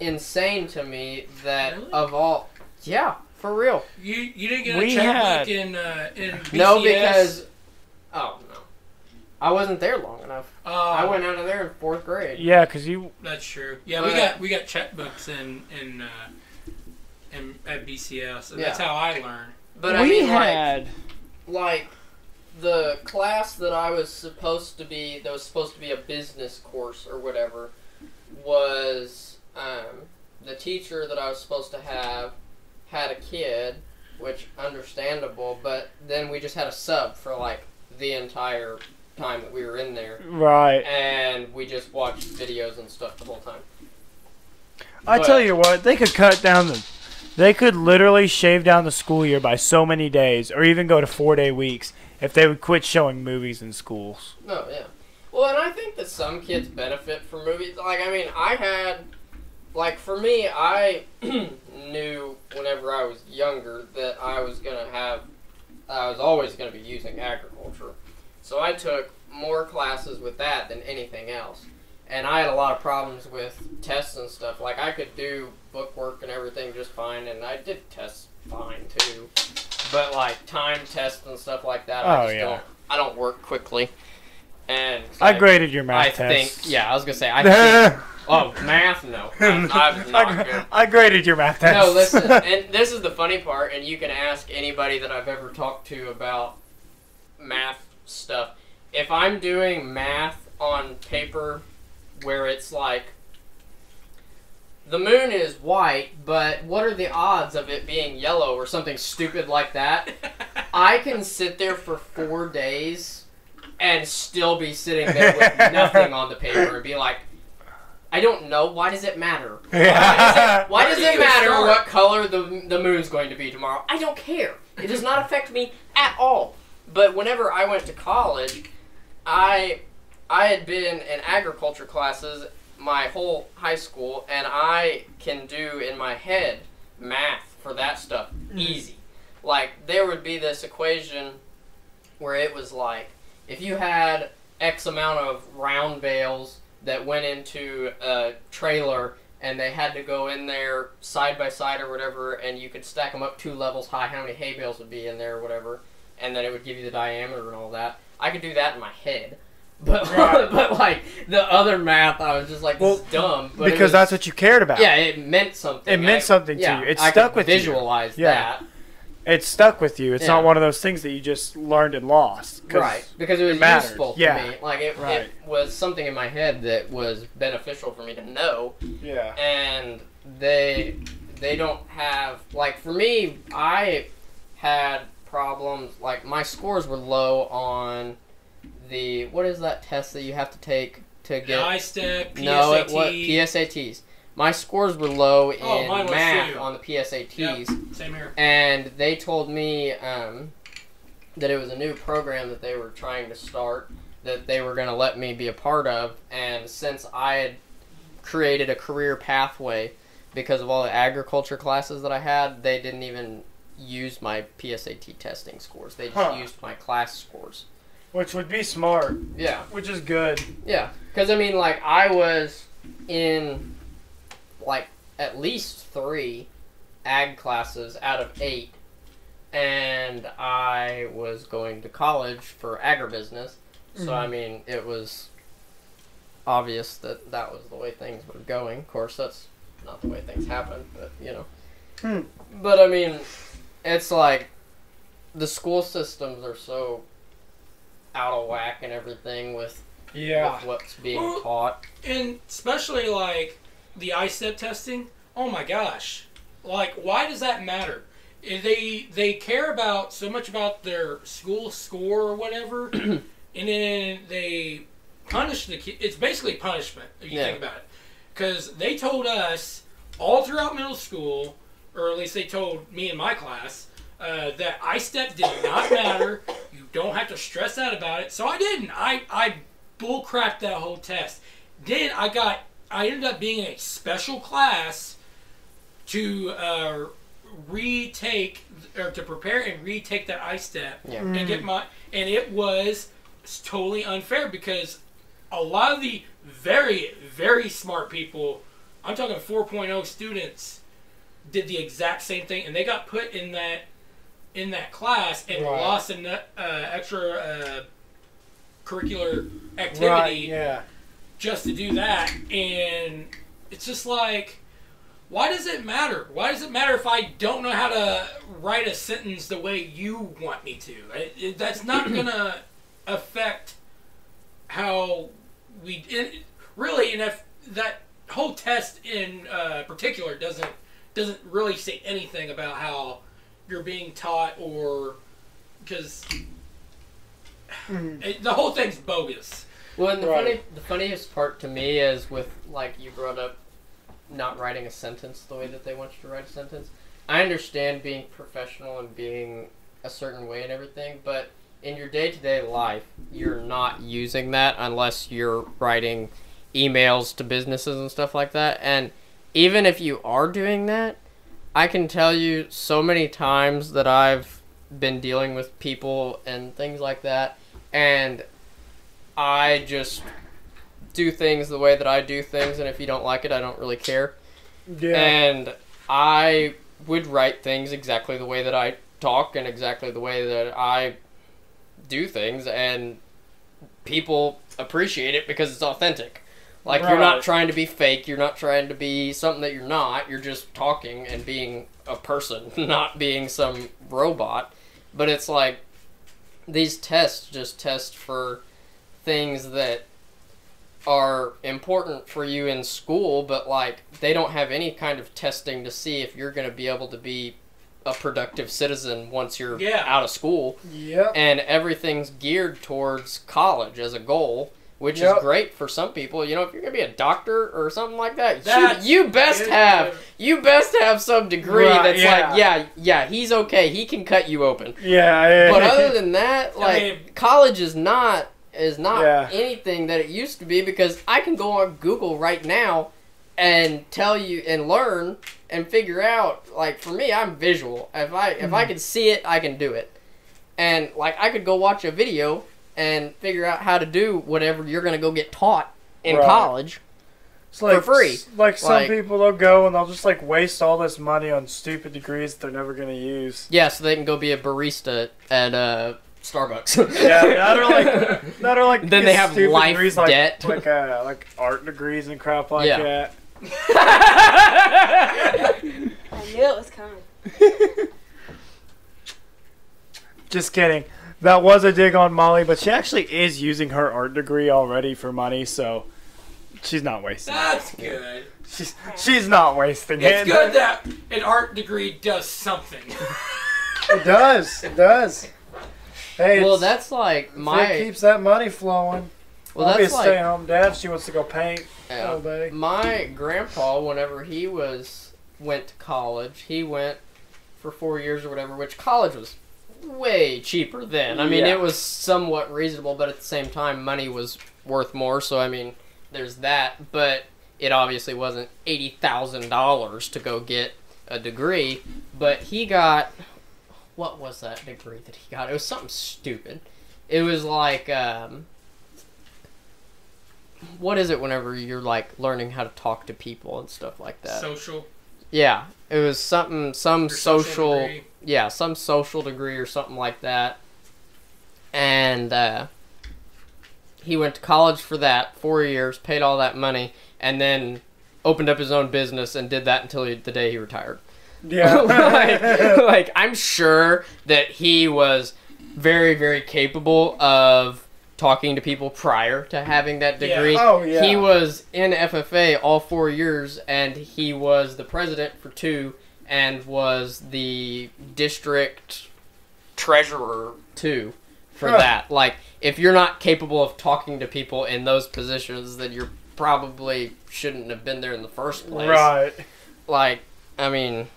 insane to me that Really? of all, yeah, for real. You you didn't get a We checkbook had- in uh, in BCS? No, because oh no, I wasn't there long enough. oh, I went out of there in fourth grade. Yeah, because you That's true. Yeah, we got we got checkbooks in in uh, in at BCS, and that's how I learned. But I we mean, like, had like the class that I was supposed to be that was supposed to be a business course or whatever was um, the teacher that I was supposed to have had a kid, which understandable, but then we just had a sub for like the entire time that we were in there. right. And we just watched videos and stuff the whole time. I But- tell you what, they could cut down the. They could literally shave down the school year by so many days, or even go to four day weeks if they would quit showing movies in schools. No, yeah. Well, and I think that some kids benefit from movies. Like, I mean, I had, like, for me, I knew whenever I was younger that I was gonna have, I was always gonna be using agriculture. So I took more classes with that than anything else. And I had a lot of problems with tests and stuff. Like, I could do bookwork and everything just fine, and I did tests fine too. But like time tests and stuff like that, Oh, I just yeah. don't. I don't work quickly. And I graded your math I tests. think. Yeah, I was gonna say. I think. Oh, math? No, I'm, I'm not good. I graded your math tests. No, listen, and this is the funny part, and you can ask anybody that I've ever talked to about math stuff. If I'm doing math on paper where it's like the moon is white, but what are the odds of it being yellow or something stupid like that? I can sit there for four days and still be sitting there with nothing on the paper and be like, I don't know. Why does it matter? Yeah. Why does it matter start? what color the the moon's going to be tomorrow? I don't care. It does not affect me at all. But whenever I went to college, I I had been in agriculture classes my whole high school, and I can do in my head math for that stuff mm-hmm. easy. Like there would be this equation where it was like if you had X amount of round bales that went into a trailer and they had to go in there side by side or whatever, and you could stack them up two levels high, how many hay bales would be in there or whatever, and then it would give you the diameter and all that. I could do that in my head. But, Right. but like the other math, I was just like, this Well, is dumb. But because was- that's what you cared about. yeah, it meant something. It meant I- something to yeah, you. It I stuck with you. visualize Yeah. that. It stuck with you. It's Yeah. not one of those things that you just learned and lost. Right, because it was mattered. useful to Yeah. me. Like it, Right. it was something in my head that was beneficial for me to know. Yeah. and they they don't have like for me i had problems like my scores were low on the what is that test that you have to take to get. ISTEP, PSAT. No, it was PSATs. My scores were low in Oh, mine was math on the PSATs, Same here. and they told me um, that it was a new program that they were trying to start that they were going to let me be a part of. And since I had created a career pathway because of all the agriculture classes that I had, they didn't even use my PSAT testing scores. They just Huh. used my class scores. Which would be smart, Yeah. which is good. Yeah, because I mean, like I was in like at least three ag classes out of eight, and I was going to college for agribusiness. So I mean, it was obvious that that was the way things were going. Of course, that's not the way things happen, but you know. Hmm. But I mean, it's like the school systems are so out of whack and everything with Yeah. with what's being Well- taught. And especially like the ISTEP testing. Oh my gosh! Like, why does that matter? Eh, they they care about so much about their school score or whatever, and then they punish the kid. It's basically punishment if you Yeah. think about it, because they told us all throughout middle school, or at least they told me in my class. Uh, that ISTEP did not matter. You don't have to stress out about it. So I didn't. I I bullcrapped that whole test. Then I got I ended up being in a special class to uh, retake or to prepare and retake that ISTEP Yeah. and get my and it was totally unfair because a lot of the very very smart people I'm talking 4.0 students did the exact same thing and they got put in that in that class and Right. lost an uh, extra uh, curricular activity Right, yeah. just to do that and it's just like why does it matter why does it matter if i don't know how to write a sentence the way you want me to it, it- that's not gonna affect how we it, really and if that whole test in uh, particular doesn't doesn't really say anything about how you're being taught or because mm-hmm. it- the whole thing's bogus Well, and the Right. funny, the funniest part to me is with like you brought up not writing a sentence the way that they want you to write a sentence. I understand being professional and being a certain way and everything, but in your day to day life, you're not using that unless you're writing emails to businesses and stuff like that. And even if you are doing that, I can tell you so many times that I've been dealing with people and things like that, and I just do things the way that I do things, and if you don't like it, I don't really care. Yeah. And I would write things exactly the way that I talk and exactly the way that I do things, and people appreciate it because it's authentic. Like you're not trying to be fake, you're not trying to be something that you're not. You're just talking and being a person, not being some robot. But it's like these tests just test for things that are important for you in school, but like they don't have any kind of testing to see if you're going to be able to be a productive citizen once you're Yeah. out of school. yep. And everything's geared towards college as a goal, which Yep. is great for some people. You know, if you're going to be a doctor or something like that, you, you best have you best have some degree Right, that's yeah. like, yeah, yeah, he's okay. He can cut you open. Yeah. But other than that, I like mean- college is not is not Yeah. anything that it used to be because I can go on Google right now and tell you and learn and figure out like for me I'm visual. If I if Mm-hmm. I can see it, I can do it. And like I could go watch a video and figure out how to do whatever you're going to go get taught in Right. college. It's like, for free. Like some Like- people, they'll go and they'll just like waste all this money on stupid degrees that they're never gonna use. Yeah, so they can go be a barista at uh Starbucks. Yeah, that are like that are like Then they have stupid life degrees, like, like uh, like art degrees and crap like Yeah. that. I knew it was coming. Just kidding. That was a dig on Molly, but she actually is using her art degree already for money, so she's not wasting. it. that's good She's she's not wasting it. it's good that an art degree does something It does. It does. Hey, well, that's like it my keeps that money flowing. Well, I'll that's like stay-home dad. She wants to go paint yeah. all day. my grandpa. Whenever he was went to college, he went for four years or whatever. Which college was way cheaper then. I mean, Yeah. it was somewhat reasonable, but at the same time, money was worth more. So I mean, there's that. But it obviously wasn't eighty thousand dollars to go get a degree. But he got what was that degree that he got? It was something stupid. It was like um, what is it whenever you're like learning how to talk to people and stuff like that? Social. yeah, it was something some your social, degree. Yeah, some social degree or something like that. And uh, he went to college for that, four years, paid all that money, and then opened up his own business and did that until he, the day he retired. Yeah. like, like I'm sure that he was very, very capable of talking to people prior to having that Yeah. degree. Oh, yeah. He was in FFA all four years, and he was the president for two, and was the district treasurer too for Huh. that. Like, if you're not capable of talking to people in those positions, then you're probably shouldn't have been there in the first place right. like i mean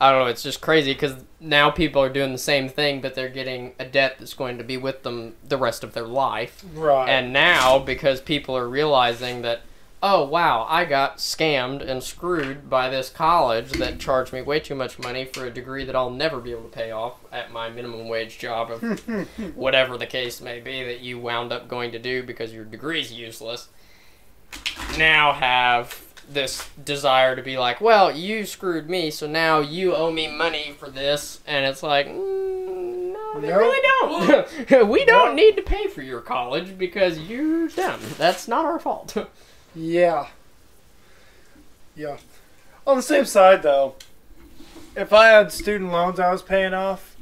i don't know it's just crazy because now people are doing the same thing but they're getting a debt that's going to be with them the rest of their life Right. and now because people are realizing that oh wow i got scammed and screwed by this college that charged me way too much money for a degree that i'll never be able to pay off at my minimum wage job of whatever the case may be that you wound up going to do because your degree's useless now have this desire to be like, well, you screwed me, so now you owe me money for this, and it's like, mm, no, they Nope. really don't. we don't need to pay for your college because you're dumb. That's not our fault. Yeah. Yeah. On the same side, though, if I had student loans I was paying off,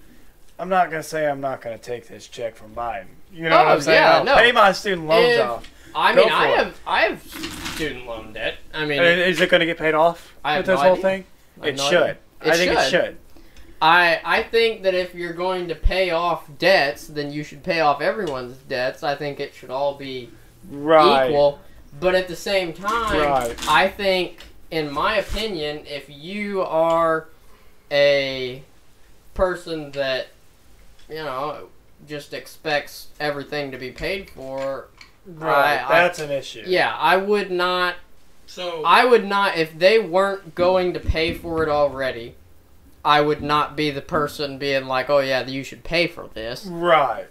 I'm not gonna say I'm not gonna take this check from Biden. You know what Oh, I'm saying? yeah, I'll no. pay my student loans If- off. I Go mean, I it. have I have student loan debt. I mean, And Is it gonna get paid off I with this no whole idea. thing? It no should. idea. I It think it should. should. I I think that if you're going to pay off debts, then you should pay off everyone's debts. I think it should all be Right. equal. But at the same time, Right. I think, in my opinion, if you are a person that, you know, just expects everything to be paid for, Right. I- I- That's an issue. yeah, I would not. So I would not if they weren't going to pay for it already. I would not be the person being like, "Oh yeah, you should pay for this." Right.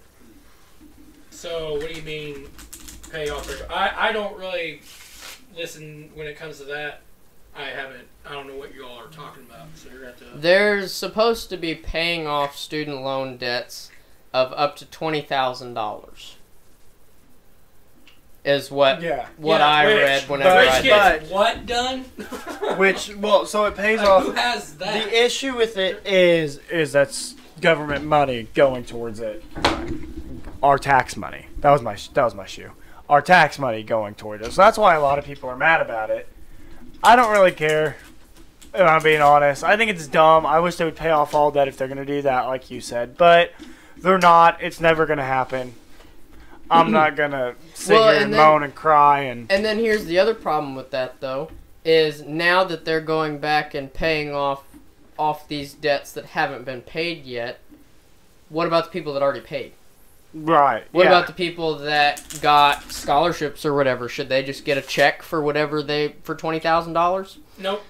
So what do you mean pay off? Their, I I don't really listen when it comes to that. I haven't. I don't know what you all are talking about. So you're gonna have to. There's supposed to be paying off student loan debts of up to twenty thousand dollars. Is what Yeah. what Yeah, I which- read whenever but- I Which did. gets what done? Which well, so it pays Like, off. who has that? The issue with it is is that's government money going towards it. Our tax money. That was my that was my shoe. Our tax money going towards it. So that's why a lot of people are mad about it. I don't really care. If I'm being honest. I think it's dumb. I wish they would pay off all debt if they're gonna do that, like you said. But they're not. It's never gonna happen. I'm not gonna sit Well, here and and then- moan and cry and And then here's the other problem with that though, is now that they're going back and paying off off these debts that haven't been paid yet, what about the people that already paid? Right. What yeah. about the people that got scholarships or whatever? Should they just get a check for whatever they for twenty thousand dollars? Nope.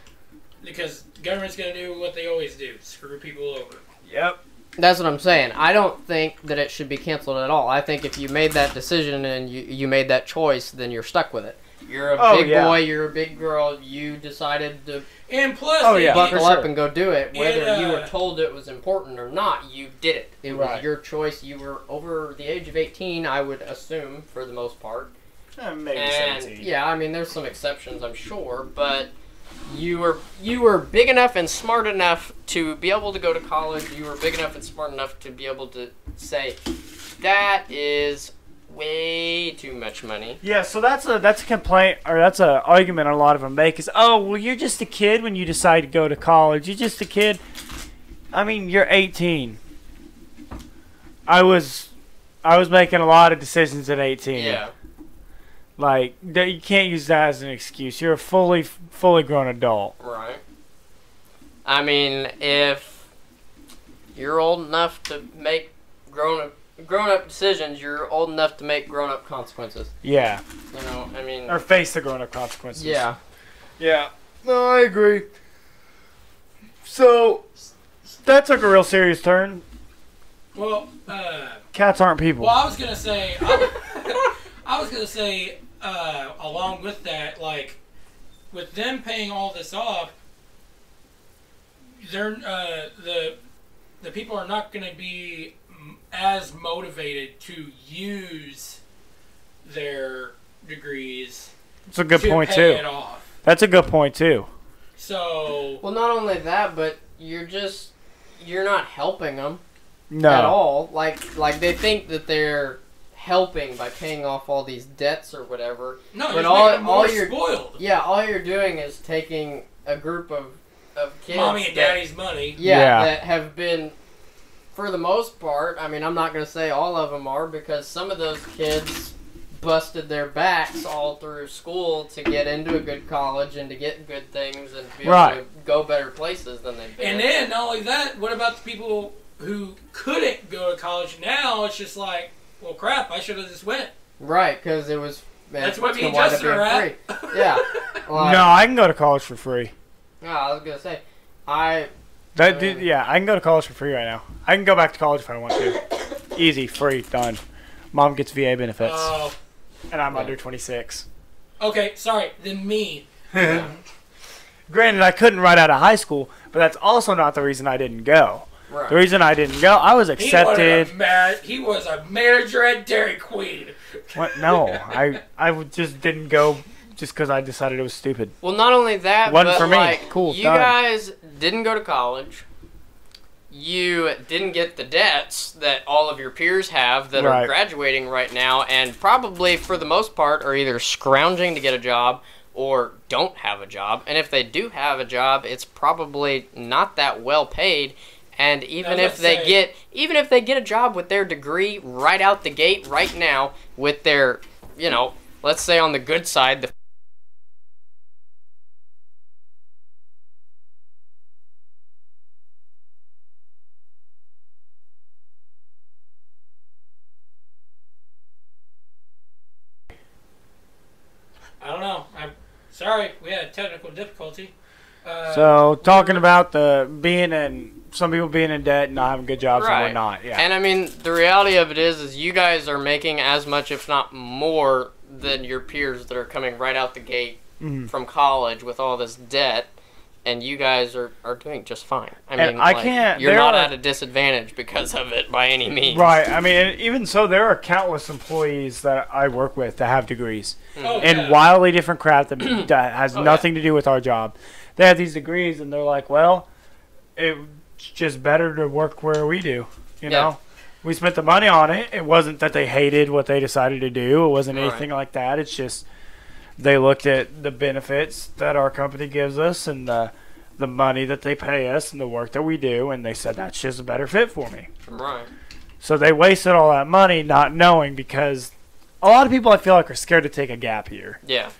Because the government's gonna do what they always do: screw people over. Yep. That's what I'm saying. I don't think that it should be canceled at all. I think if you made that decision and you, you made that choice, then you're stuck with it. You're a Oh, big yeah. boy, you're a big girl, you decided to And plus, Oh, they yeah. buckle for up and go do it. Whether Yeah. you were told it was important or not, you did it. It was Right. your choice. You were over the age of 18, I would assume, for the most part. Eh, Maybe and 17. yeah, I mean, there's some exceptions, I'm sure, but you were you were big enough and smart enough to be able to go to college. You were big enough and smart enough to be able to say that is way too much money. Yeah, so that's a that's a complaint or that's a argument a lot of them make is oh well you're just a kid when you decide to go to college you're just a kid. I mean you're 18. I was I was making a lot of decisions at 18. Yeah. Like you can't use that as an excuse. You're a fully fully grown adult. Right. I mean, if you're old enough to make grown up grown up decisions, you're old enough to make grown up consequences. Yeah, You know, I mean, or face the grown up consequences. yeah. Yeah. No, I agree. So that took a real serious turn. Well, uh, Cats aren't people. well, I was gonna say, I, I was gonna say, uh, along with that, like, with them paying all this off, they're uh, the the people are not gonna be as motivated to use their degrees That's a good to point too. off. That's a good point too. So Well, not only that, but you're just you're not helping them No. at all. Like like they think that they're helping by paying off all these debts or whatever. no, But you're all- making them more all your- spoiled. Yeah, all you're doing is taking a group of of kids Mommy and that- daddy's money. yeah, Yeah. that have been for the most part i mean i'm not going to say all of them are because some of those kids busted their backs all through school to get into a good college and to get good things and be Right. able to go better places than they've been And then not only that, what about the people who couldn't go to college now? It's just like, well, crap, I should have just went. right because it was man, That's what it's me and gonna wind up Justin are at. free. yeah like, no, I can go to college for free. no, i was going to say i That dude, yeah, I can go to college for free right now. I can go back to college if I want to. Easy, free, done. Mom gets VA benefits, Oh, and I'm yeah. under 26. okay, sorry. Then me. Granted, I couldn't right out of high school, but that's also not the reason I didn't go. right The reason I didn't go, I was He was, accepted. a ma- he was a manager at Dairy Queen. What? No, I I would- just didn't go just because I decided it was stupid. Well, not only that, Wasn't but for me. like Cool, you done. guys didn't go to college. You didn't get the debts that all of your peers have that Right. are graduating right now, and probably for the most part are either scrounging to get a job or don't have a job. And if they do have a job, it's probably not that well paid. And even if they say- get even if they get a job with their degree right out the gate right now with their, you know, let's say on the good side, the I don't know. I'm sorry. We had a technical difficulty. Uh, So talking about the being in some people being in debt and not having good jobs Right. and whatnot. Yeah. And I mean, the reality of it is, is you guys are making as much, if not more, than your peers that are coming right out the gate Mhm. from college with all this debt, and you guys are, are doing just fine. I And mean, I like, can't- You're not are- at a disadvantage because of it by any means. Right. I mean, even so, there are countless employees that I work with that have degrees mm-hmm. oh, in yeah. wildly different crap that, that has Oh, yeah. nothing to do with our job. They have these degrees, and they're like, "Well, it's just better to work where we do." You Yeah. know, we spent the money on it. It wasn't that they hated what they decided to do. It wasn't Right. anything like that. It's just they looked at the benefits that our company gives us and the the money that they pay us and the work that we do, and they said that's just a better fit for me. Right. So they wasted all that money not knowing because a lot of people I feel like are scared to take a gap year. Yeah.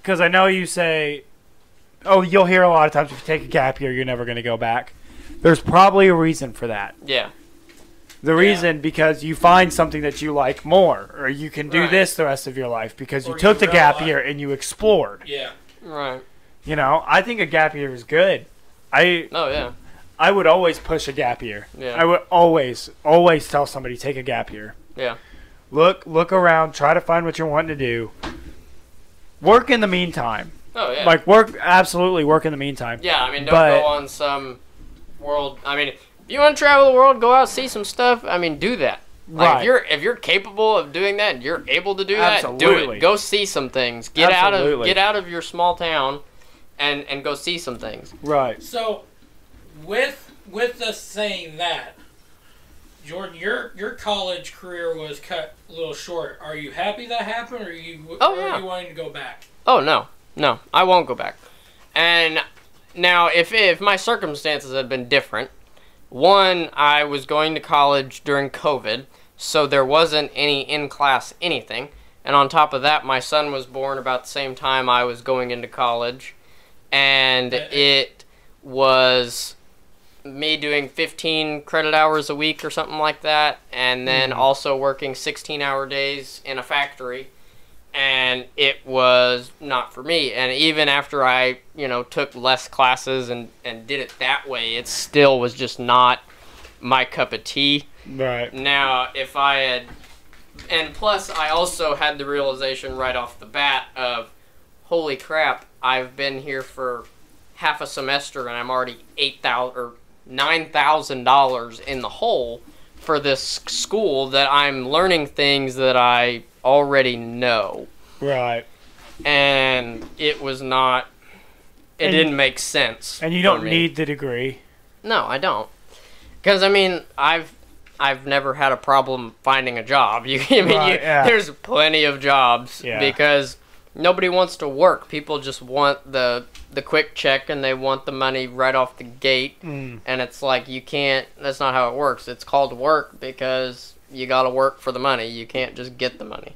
Because I know you say, oh, you'll hear a lot of times if you take a gap year, you're never going to go back. There's probably a reason for that. Yeah. The Yeah. reason because you find something that you like more, or you can do Right. this the rest of your life because you took you the gap realize- year and you explored. Yeah. Right. You know, I think a gap year is good. I Oh yeah. I would always push a gap year. Yeah. I would always always tell somebody take a gap year. Yeah. Look look around, try to find what you're wanting to do. Work in the meantime. Oh yeah. Like work absolutely work in the meantime. yeah. I mean, don't but- go on some world. I mean, if you want to travel the world, go out see some stuff. I mean, do that. Like Right. if you're if you're capable of doing that, and you're able to do that. Do it. Go see some things. Get out of get out of your small town, and and go see some things. Right. So, with with us saying that, Jorden, your your college career was cut a little short. Are you happy that happened, or are you Oh, or yeah. are you wanting to go back? Oh no, no, I won't go back. And now, if if my circumstances had been different, one, I was going to college during COVID, so there wasn't any in class anything, And on top of that, my son was born about the same time I was going into college. And it was me doing 15 credit hours a week or something like that. And then Mhm. also working 16 hour days in a factory. And it was not for me. And even after I, you know, took less classes and, and did it that way, it still was just not my cup of tea. Right. Now, if I had, and plus, I also had the realization right off the bat of, holy crap, I've been here for half a semester and I'm already eight thousand or nine thousand dollars in the hole for this school that I'm learning things that I already know, Right. and it was not. It And- didn't make sense. And you don't need the degree. No, I don't. Because I mean, I've I've never had a problem finding a job. You, I mean, Right, you, yeah. there's plenty of jobs Yeah. because nobody wants to work. People just want the the quick check and they want the money right off the gate. Mm. And it's like you can't. That's not how it works. It's called work because you got to work for the money. You can't just get the money.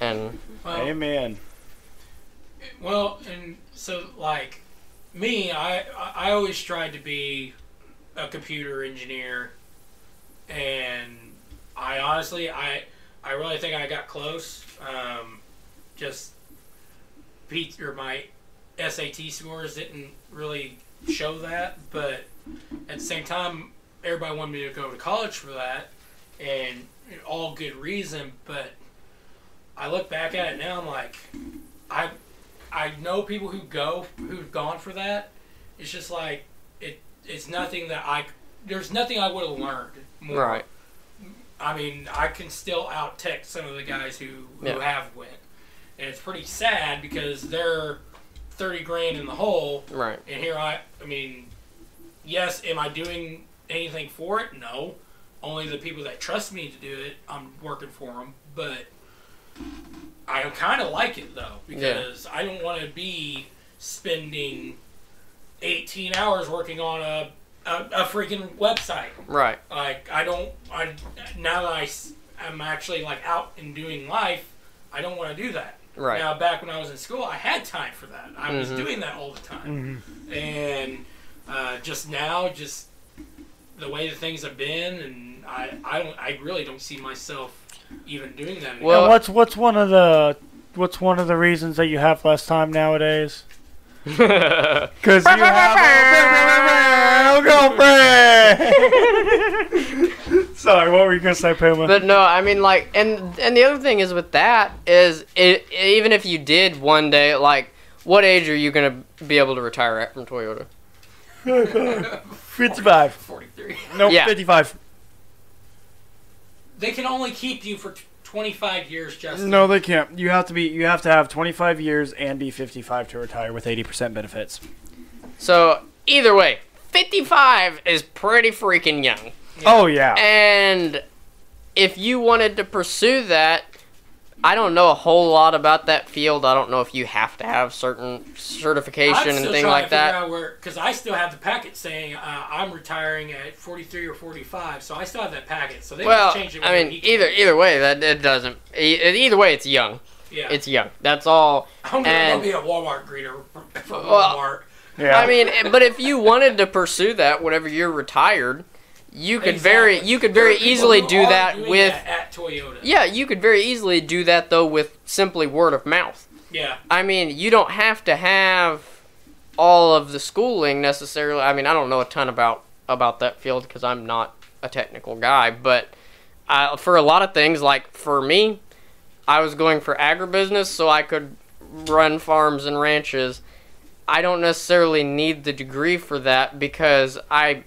And Well, Amen. Well, and so like me, I I I always tried to be a computer engineer, and I honestly I I really think I got close. Um, just Pete or my SAT scores didn't really show that, but at the same time, everybody wanted me to go to college for that, and all good reason. But I look back at it now, I'm like, I I know people who go who've gone for that. It's just like it. It's nothing that I. There's nothing I would have learned more. right, I mean, I can still out tech some of the guys who who Yeah. have went, and it's pretty sad because they're thirty grand in the hole, right, and here I. I mean, yes, am I doing anything for it? No. Only the people that trust me to do it, I'm working for them. But I kind of like it though because I don't want to be spending 18 hours working on a, a, a freaking website. right, Like I don't. I now that I am actually like out and doing life, I don't want to do that. right. Now, back when I was in school, I had time for that. I was Mhm. doing that all the time. Mhm. And uh, just now, just the way that things have been, and I, I don't, I really don't see myself even doing that. Anymore. Well- and what's what's one of the what's one of the reasons that you have less time nowadays? Because you have a girlfriend. Sorry, what were you gonna say, Puma? But no, I mean like, and and the other thing is with that is it, even if you did one day, like, what age are you gonna be able to retire at from Toyota? Fifty-five. 43. Nope, Yeah. fifty-five. They can only keep you for 25 years, Justin. No, they can't. You have to be. You have to have twenty-five years and be fifty-five to retire with eighty percent benefits. So either way, fifty-five is pretty freaking young. Oh yeah. And if you wanted to pursue that, I don't know a whole lot about that field. I don't know if you have to have certain certification and still thing like to that. because I still have the packet saying uh, I'm retiring at 43 or 45, so I still have that packet. So they Well, can change it. I mean, either either way, that it doesn't. e- Either way, it's young. yeah, It's young. That's all. I'm gonna be a Walmart greeter for, for Well, Walmart. yeah. I mean, but if you wanted to pursue that, whenever you're retired, you could very you could very easily do that with. that at Toyota. Yeah, you could very easily do that though with simply word of mouth. Yeah, I mean, you don't have to have all of the schooling necessarily. I mean, I don't know a ton about about that field because I'm not a technical guy, but uh, for a lot of things, like for me, I was going for agribusiness so I could run farms and ranches. I don't necessarily need the degree for that because I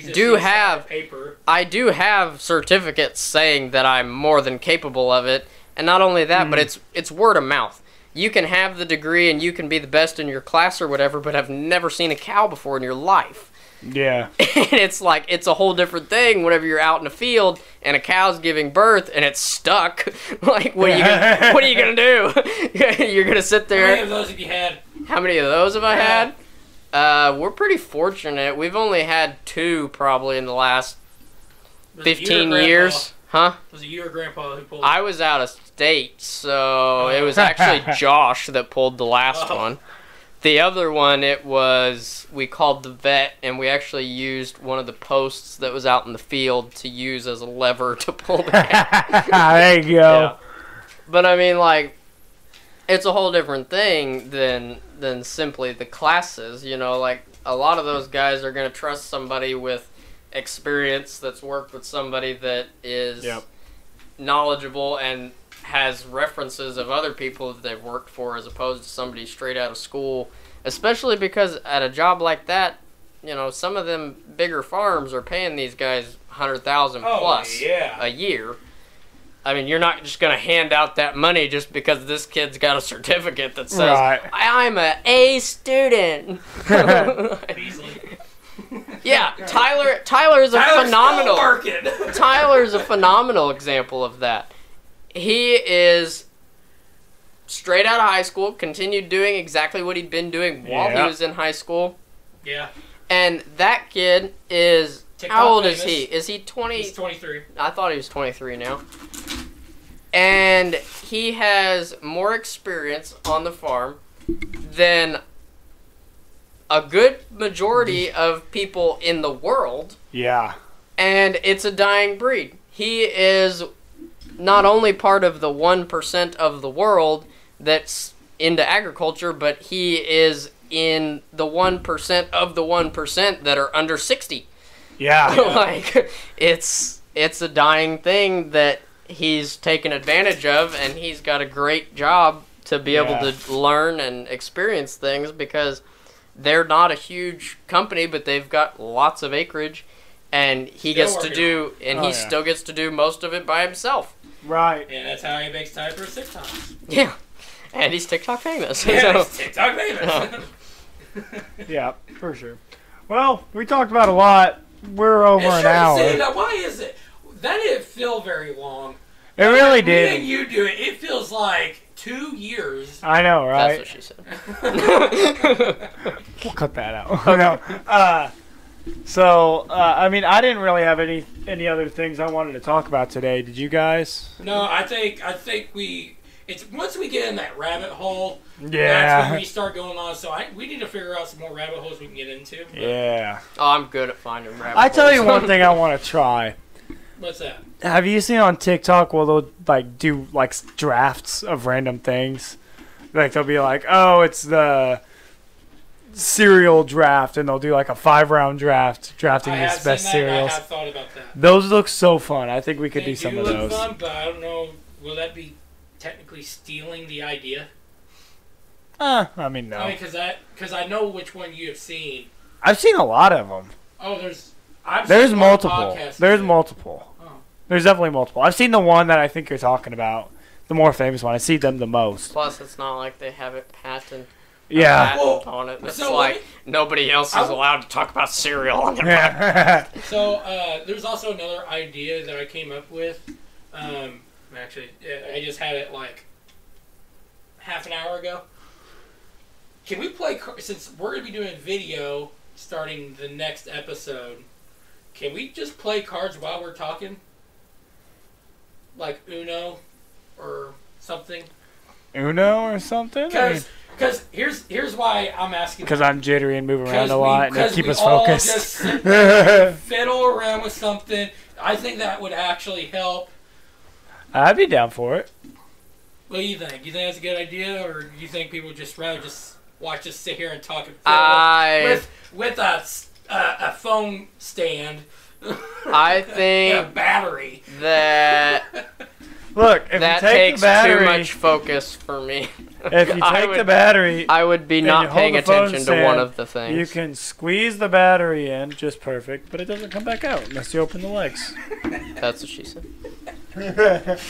Do need a stack have- paper. I do have certificates saying that I'm more than capable of it, and not only that, but hmm. it's it's word of mouth. You can have the degree and you can be the best in your class or whatever, but have never seen a cow before in your life. yeah. and it's like it's a whole different thing whenever you're out in the field and a cow's giving birth and it's stuck. like what are you gonna, what are you gonna do? you're gonna sit there. How many of those have you had? How many of those have I had? Uh, we're pretty fortunate. We've only had two probably in the last Was it you or 15 Grandpa? years. Huh? Was it you or Grandpa who pulled? I was out of state, so it was actually Josh that pulled the last Oh. one. The other one, it was we called the vet, and we actually used one of the posts that was out in the field to use as a lever to pull the cat. there you go. Yeah. But I mean, like, it's a whole different thing than than simply the classes. You know, like a lot of those guys are gonna trust somebody with experience that's worked with somebody that is Yep. knowledgeable and has references of other people that they've worked for as opposed to somebody straight out of school. Especially because at a job like that, you know, some of them bigger farms are paying these guys hundred thousand Oh, plus yeah. a year. I mean, you're not just gonna hand out that money just because this kid's got a certificate that says Right. I- I'm a A student. Yeah, Tyler. Tyler is a Tyler's phenomenal. Still working. Tyler's a phenomenal example of that. He is straight out of high school, continued doing exactly what he'd been doing while he was in high school, yeah. and that kid is TikTok how old is he? Is he twenty? He's 23. I thought he was 23 now. And he has more experience on the farm than a good majority of people in the world. Yeah. And it's a dying breed. He is not only part of the 1% of the world that's into agriculture, but he is in the 1% of the 1% that are under 60 Yeah. like it's it's a dying thing that he's taken advantage of and he's got a great job to be able to learn and experience things because they're not a huge company but they've got lots of acreage and he Still gets to do and Oh, he yeah. still gets to do most of it by himself Right. And that's how he makes time for sitcoms. yeah and he's tiktok famous Yeah, so he's TikTok famous. Oh. Yeah, for sure. Well, we talked about a lot. We're over It an sure hour. is- now, why is it? That didn't feel very long. It really Like, Me and you do it. It feels like two years. I know, right? that's what she said We'll cut that out. no. Uh, so, uh, I mean, I didn't really have any any other things I wanted to talk about today. Did you guys? no, I think I think we. It's once we get in that rabbit hole. Yeah. That's when we start going on. So I, we need to figure out some more rabbit holes we can get into. But Yeah. oh i'm good at finding rabbit I tell you one thing I want to try. What's that? Have you seen on TikTok where they'll like do like drafts of random things? Like they'll be like, "Oh, it's the cereal draft," and they'll do like a five round draft drafting these best and I cereals. have thought about that. Those look so fun. I think we could They do some do of look those. fun, but I don't know. Will that be technically stealing the idea? Uh, I mean, no. I mean, because I because I know which one you have seen. I've seen a lot of them. Oh, there's I've There's seen multiple. There's today. multiple. There's definitely multiple. I've seen the one that I think you're talking about, the more famous one. I see them the most. Plus, it's not like they have it patent, Yeah. Well, on it. It's so like let nobody else is I w- allowed to talk about cereal on their Yeah. So uh, there's also another idea that I came up with. Um, actually, I just had it like half an hour ago. Can we play car- since we're gonna be doing video starting the next episode? Can we just play cards while we're talking, like Uno or something? Uno or something? Because because here's here's why I'm asking. Because I'm jittery and move around Because a we- lot and they because keep we us all focused. just sit there and fiddle around with something. I think that would actually help. I'd be down for it. What do you think? You think that's a good idea, or do you think people just rather just watch us sit here and talk and I with with a s- uh, a phone stand? I and a think battery. that Look, if that you take takes the battery, too much focus for me. if you I take would, the battery, I would be not paying the phone attention to one of the things. you can squeeze the battery in just perfect, but it doesn't come back out unless you open the legs. That's what she said. But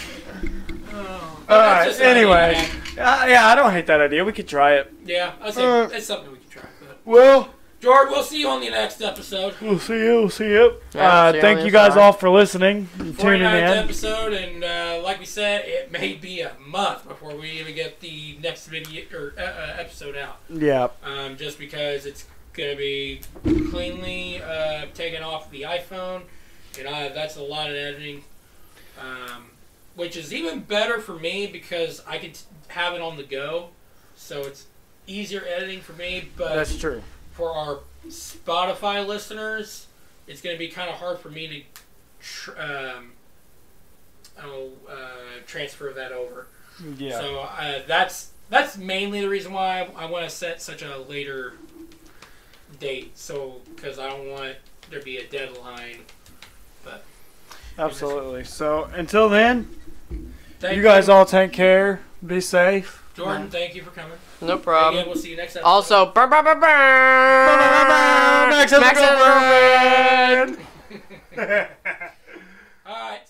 All that's right. just an idea Anyway, uh, yeah, I don't hate that idea. We could try it. yeah, I Uh, it's something we can try. But Well, George, we'll see you on the next episode. we'll see you. We'll see you. Yeah, Uh, see you thank you guys inside. all for listening, and tuning 49th in. episode, and uh, like we said, it may be a month before we even get the next video or uh, uh, episode out. Yeah. um, just because it's gonna be cleanly uh, taken off the iPhone, and uh, that's a lot of editing. um, which is even better for me because I can t- have it on the go, so it's easier editing for me. But That's true. For our Spotify listeners, it's going to be kind of hard for me to tr- um, oh, uh, transfer that over. Yeah. So uh, that's that's mainly the reason why I, I want to set such a later date. So because I don't want there to be a deadline. But absolutely. So until then, Thank you guys all take care. Be safe. Jorden, thank you for coming. No problem. Again, we'll see you next time. Also, burn, Max. All right.